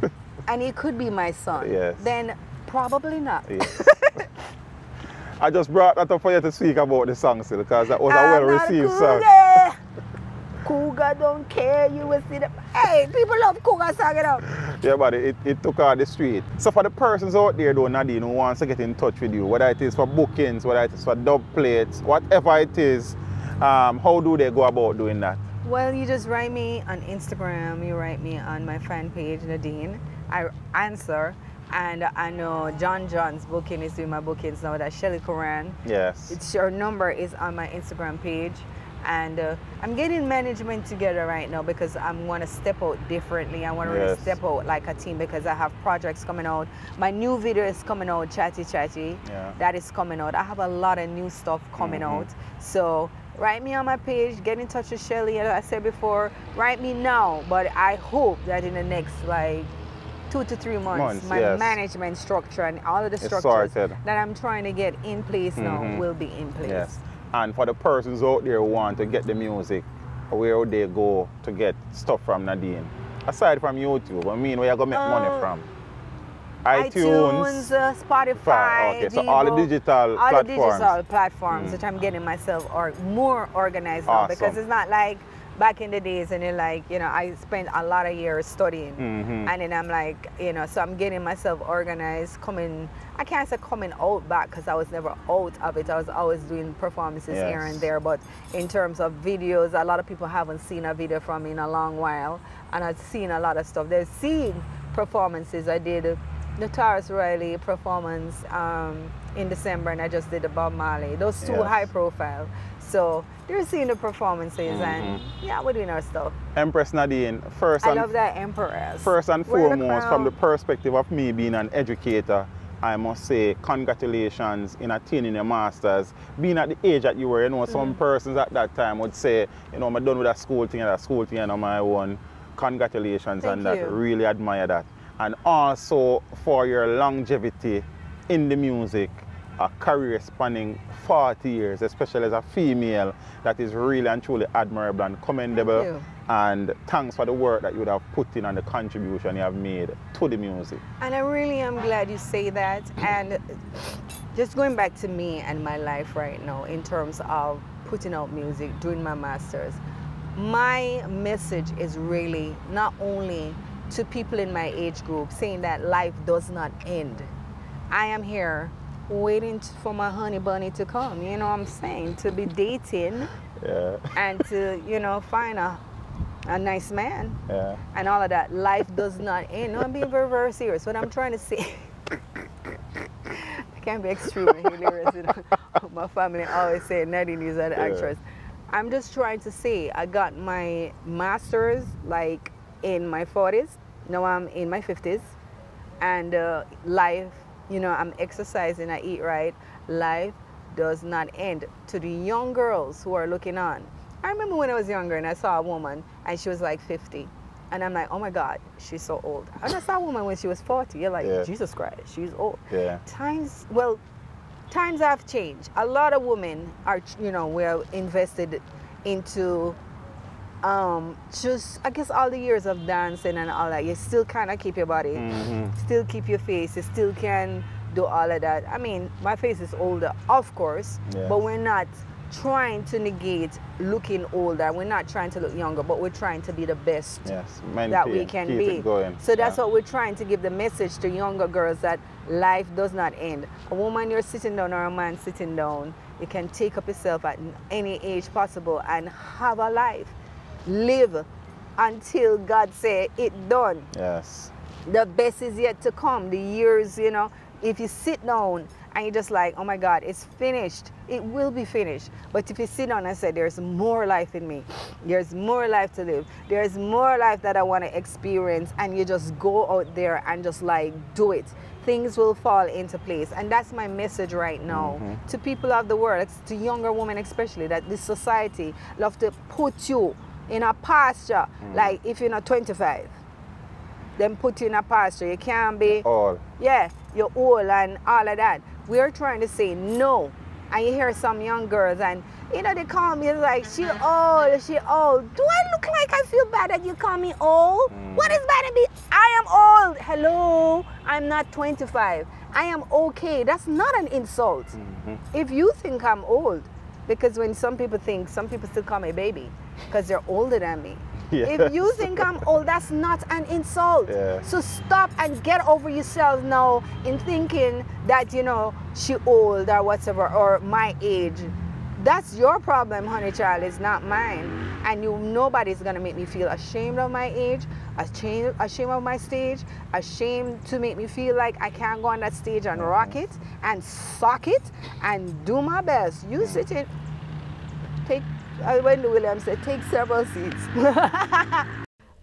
and he could be my son, Yes. then probably not. Yes. I just brought that up for you to speak about the song still because that was a I'm well-received song. Cougar. Cougar don't care. You will see them. Hey, people love Cougar song, you know. Yeah, but it, it took out the street. So for the persons out there though, Nadine, who wants to get in touch with you, whether it is for bookings, whether it is for dub plates, whatever it is, um, how do they go about doing that? Well, you just write me on Instagram. You write me on my fan page, Nadine. I answer. And I know John John's booking is doing my bookings now. That's Shelly Coran. Yes. It's your number is on my Instagram page. And uh, I'm getting management together right now because I want to step out differently. I want to really step out like a team because I have projects coming out. My new video is coming out, Chatty Chatty. Yeah. That is coming out. I have a lot of new stuff coming Mhm. out. So write me on my page, get in touch with Shelly. As I said before, write me now. But I hope that in the next like two to three months, Months, my yes. management structure and all of the structures that I'm trying to get in place now Mhm. will be in place. Yes. And for the persons out there who want to get the music, where would they go to get stuff from Nadine? Aside from YouTube, I mean, where you going to make Uh, money from? iTunes, uh, Spotify, Okay, so all the digital all the platforms. digital platforms Mm. that I'm getting myself or more organized now because it's not like back in the days and then like you know I spent a lot of years studying Mhm. and then I'm like you know so I'm getting myself organized coming I can't say coming out back because I was never out of it I was always doing performances here and there but in terms of videos a lot of people haven't seen a video from me in a long while and I've seen a lot of stuff they've seen performances I did the Tarrus Riley performance um, in December, and I just did the Bob Marley. Those two Yes. high profile. So they're seeing the performances, and yeah, we're doing our stuff. Empress Nadine, first I and love that Empress. First and foremost, from the perspective of me being an educator, I must say congratulations in attaining your masters. Being at the age that you were, you know, some Mm. persons at that time would say, you know, I'm done with that school thing and that school thing and on my own. Congratulations Thank on that. you. Really admire that. And also for your longevity in the music, a career spanning 40 years, especially as a female, that is really and truly admirable and commendable. you. And thanks for the work that you would have put in and the contribution you have made to the music. And I really am glad you say that. And just going back to me and my life right now in terms of putting out music, doing my masters, my message is really not only to people in my age group saying that life does not end. I am here waiting for my honey bunny to come, you know what I'm saying? To be dating Yeah, and to, you know, find a, a nice man yeah. and all of that. Life does not end. No, I'm being very, very serious. What I'm trying to say, I can't be extremely hilarious. You know? My family always say Nadine is an Yeah. actress. I'm just trying to say I got my master's like in my 40s. Now I'm in my 50s, and uh, life, you know, I'm exercising. I eat right. Life does not end. To the young girls who are looking on, I remember when I was younger and I saw a woman and she was like 50. And I'm like, oh my God, she's so old. And I saw a woman when she was 40. You're like, Yeah. Jesus Christ, she's old. Yeah. Times, well, times have changed. A lot of women are, you know, we're invested into um, just, I guess, all the years of dancing and all that. You still kind of keep your body, Mhm. still keep your face, you still can do all of that. I mean, my face is older, of course, Yes. but we're not trying to negate looking older. We're not trying to look younger, but we're trying to be the best Yes. that we can be. So that's yeah. what we're trying to give the message to younger girls that life does not end. A woman you're sitting down or a man sitting down, you can take up yourself at any age possible and have a life. Live until God say it done. Yes. The best is yet to come. The years, you know, if you sit down and you're just like, oh my God, it's finished. It will be finished. But if you sit down and say, there's more life in me, there's more life to live, there's more life that I want to experience, and you just go out there and just like do it, things will fall into place. And that's my message right now Mm-hmm. to people of the world, to younger women especially, that this society love to put you in a pasture, Mm. like if you're not 25. Then put you in a pasture. You can't be All. yeah, you're old and all of that. We're trying to say no. And you hear some young girls and you know they call me like she old, she old. Do I look like I feel bad that you call me old? What is bad to be? I am old. Hello, I'm not 25. I am okay. That's not an insult. If you think I'm old, because when some people think, some people still call me baby because they're older than me. If you think I'm old, that's not an insult. Yeah. So stop and get over yourself now in thinking that you know she old or whatever or my age. That's your problem, honey child. It's not mine. And you nobody's gonna make me feel ashamed of my age, ashamed, ashamed of my stage, ashamed to make me feel like I can't go on that stage and rock it and sock it and do my best. You sit in, take. Uh, Wendy Williams said, take several seats.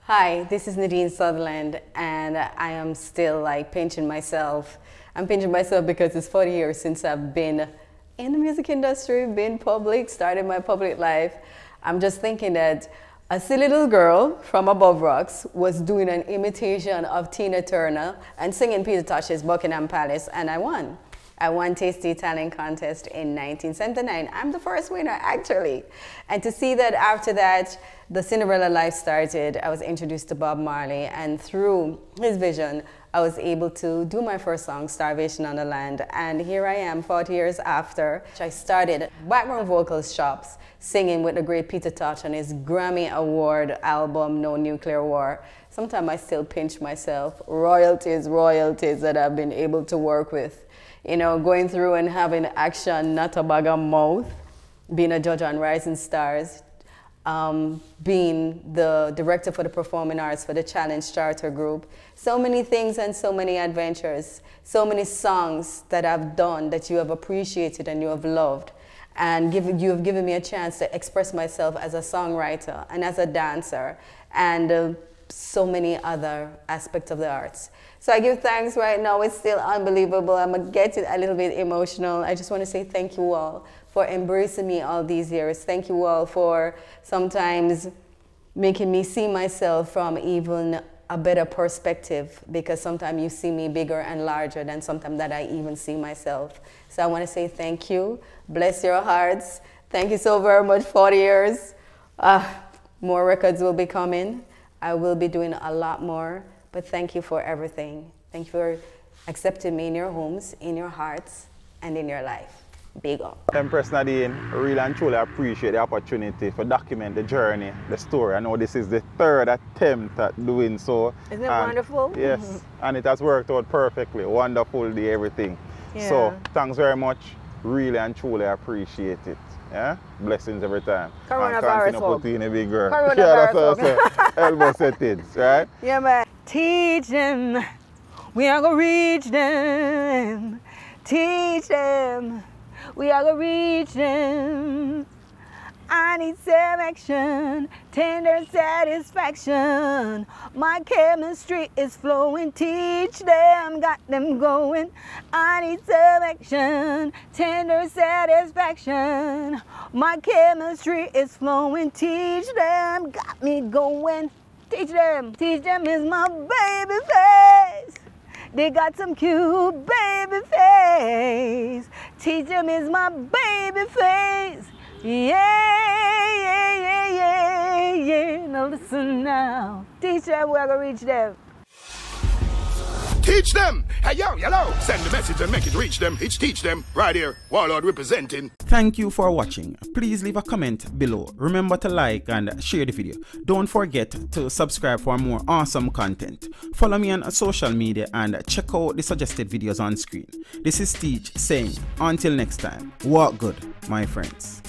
Hi, this is Nadine Sutherland, and I am still like pinching myself. I'm pinching myself because it's 40 years since I've been in the music industry, been public, started my public life. I'm just thinking that a silly little girl from Above Rocks was doing an imitation of Tina Turner and singing Peter Tosh's Buckingham Palace, and I won. I won Tastee Talent Contest in 1979. I'm the first winner, actually. And to see that after that, the Cinderella life started, I was introduced to Bob Marley, and through his vision, I was able to do my first song, Starvation on the Land. And here I am, 40 years after. I started background vocals shops, singing with the great Peter Tosh on his Grammy Award album, No Nuclear War. Sometimes I still pinch myself. Royalties, royalties that I've been able to work with you know, going through and having action, not a bag of mouth, being a judge on Rising Stars, um, being the director for the performing arts for the Challenge Charter Group. So many things and so many adventures, so many songs that I've done that you have appreciated and you have loved. And give, you have given me a chance to express myself as a songwriter and as a dancer and uh, so many other aspects of the arts. So I give thanks right now. It's still unbelievable. I'm getting a little bit emotional. I just want to say thank you all for embracing me all these years. Thank you all for sometimes making me see myself from even a better perspective because sometimes you see me bigger and larger than sometimes that I even see myself. So I want to say thank you. Bless your hearts. Thank you so very much. 40 years. Uh, more records will be coming. I will be doing a lot more. But thank you for everything. Thank you for accepting me in your homes, in your hearts, and in your life. Big up. Empress Nadine, really and truly appreciate the opportunity to document the journey, the story. I know this is the third attempt at doing so. Isn't it and wonderful? Yes, and it has worked out perfectly. Wonderful day, everything. So thanks very much. Really and truly appreciate it. Yeah? Blessings every time. Coronavirus And continue folk. in a big girl. Coronavirus yeah, that's what. I say. Elbow settings, right? Yeah, man. Teach Dem. We are gonna reach them. Teach Dem. We are gonna reach them. I need selection, tender satisfaction. My chemistry is flowing. Teach Dem, got them going. I need selection, tender satisfaction. My chemistry is flowing. Teach Dem, got me going. Teach Dem, Teach Dem is my baby face. They got some cute baby face. Teach Dem is my baby face. Yeah, yeah, yeah, yeah, yeah. Now listen now. Teach Dem where to reach them. Teach Dem. Hey, yo, hello. Send the message and make it reach them. It's Teach Dem. Right here. Warlord representing. Thank you for watching. Please leave a comment below. Remember to like and share the video. Don't forget to subscribe for more awesome content. Follow me on social media and check out the suggested videos on screen. This is Teach saying, until next time, walk good, my friends.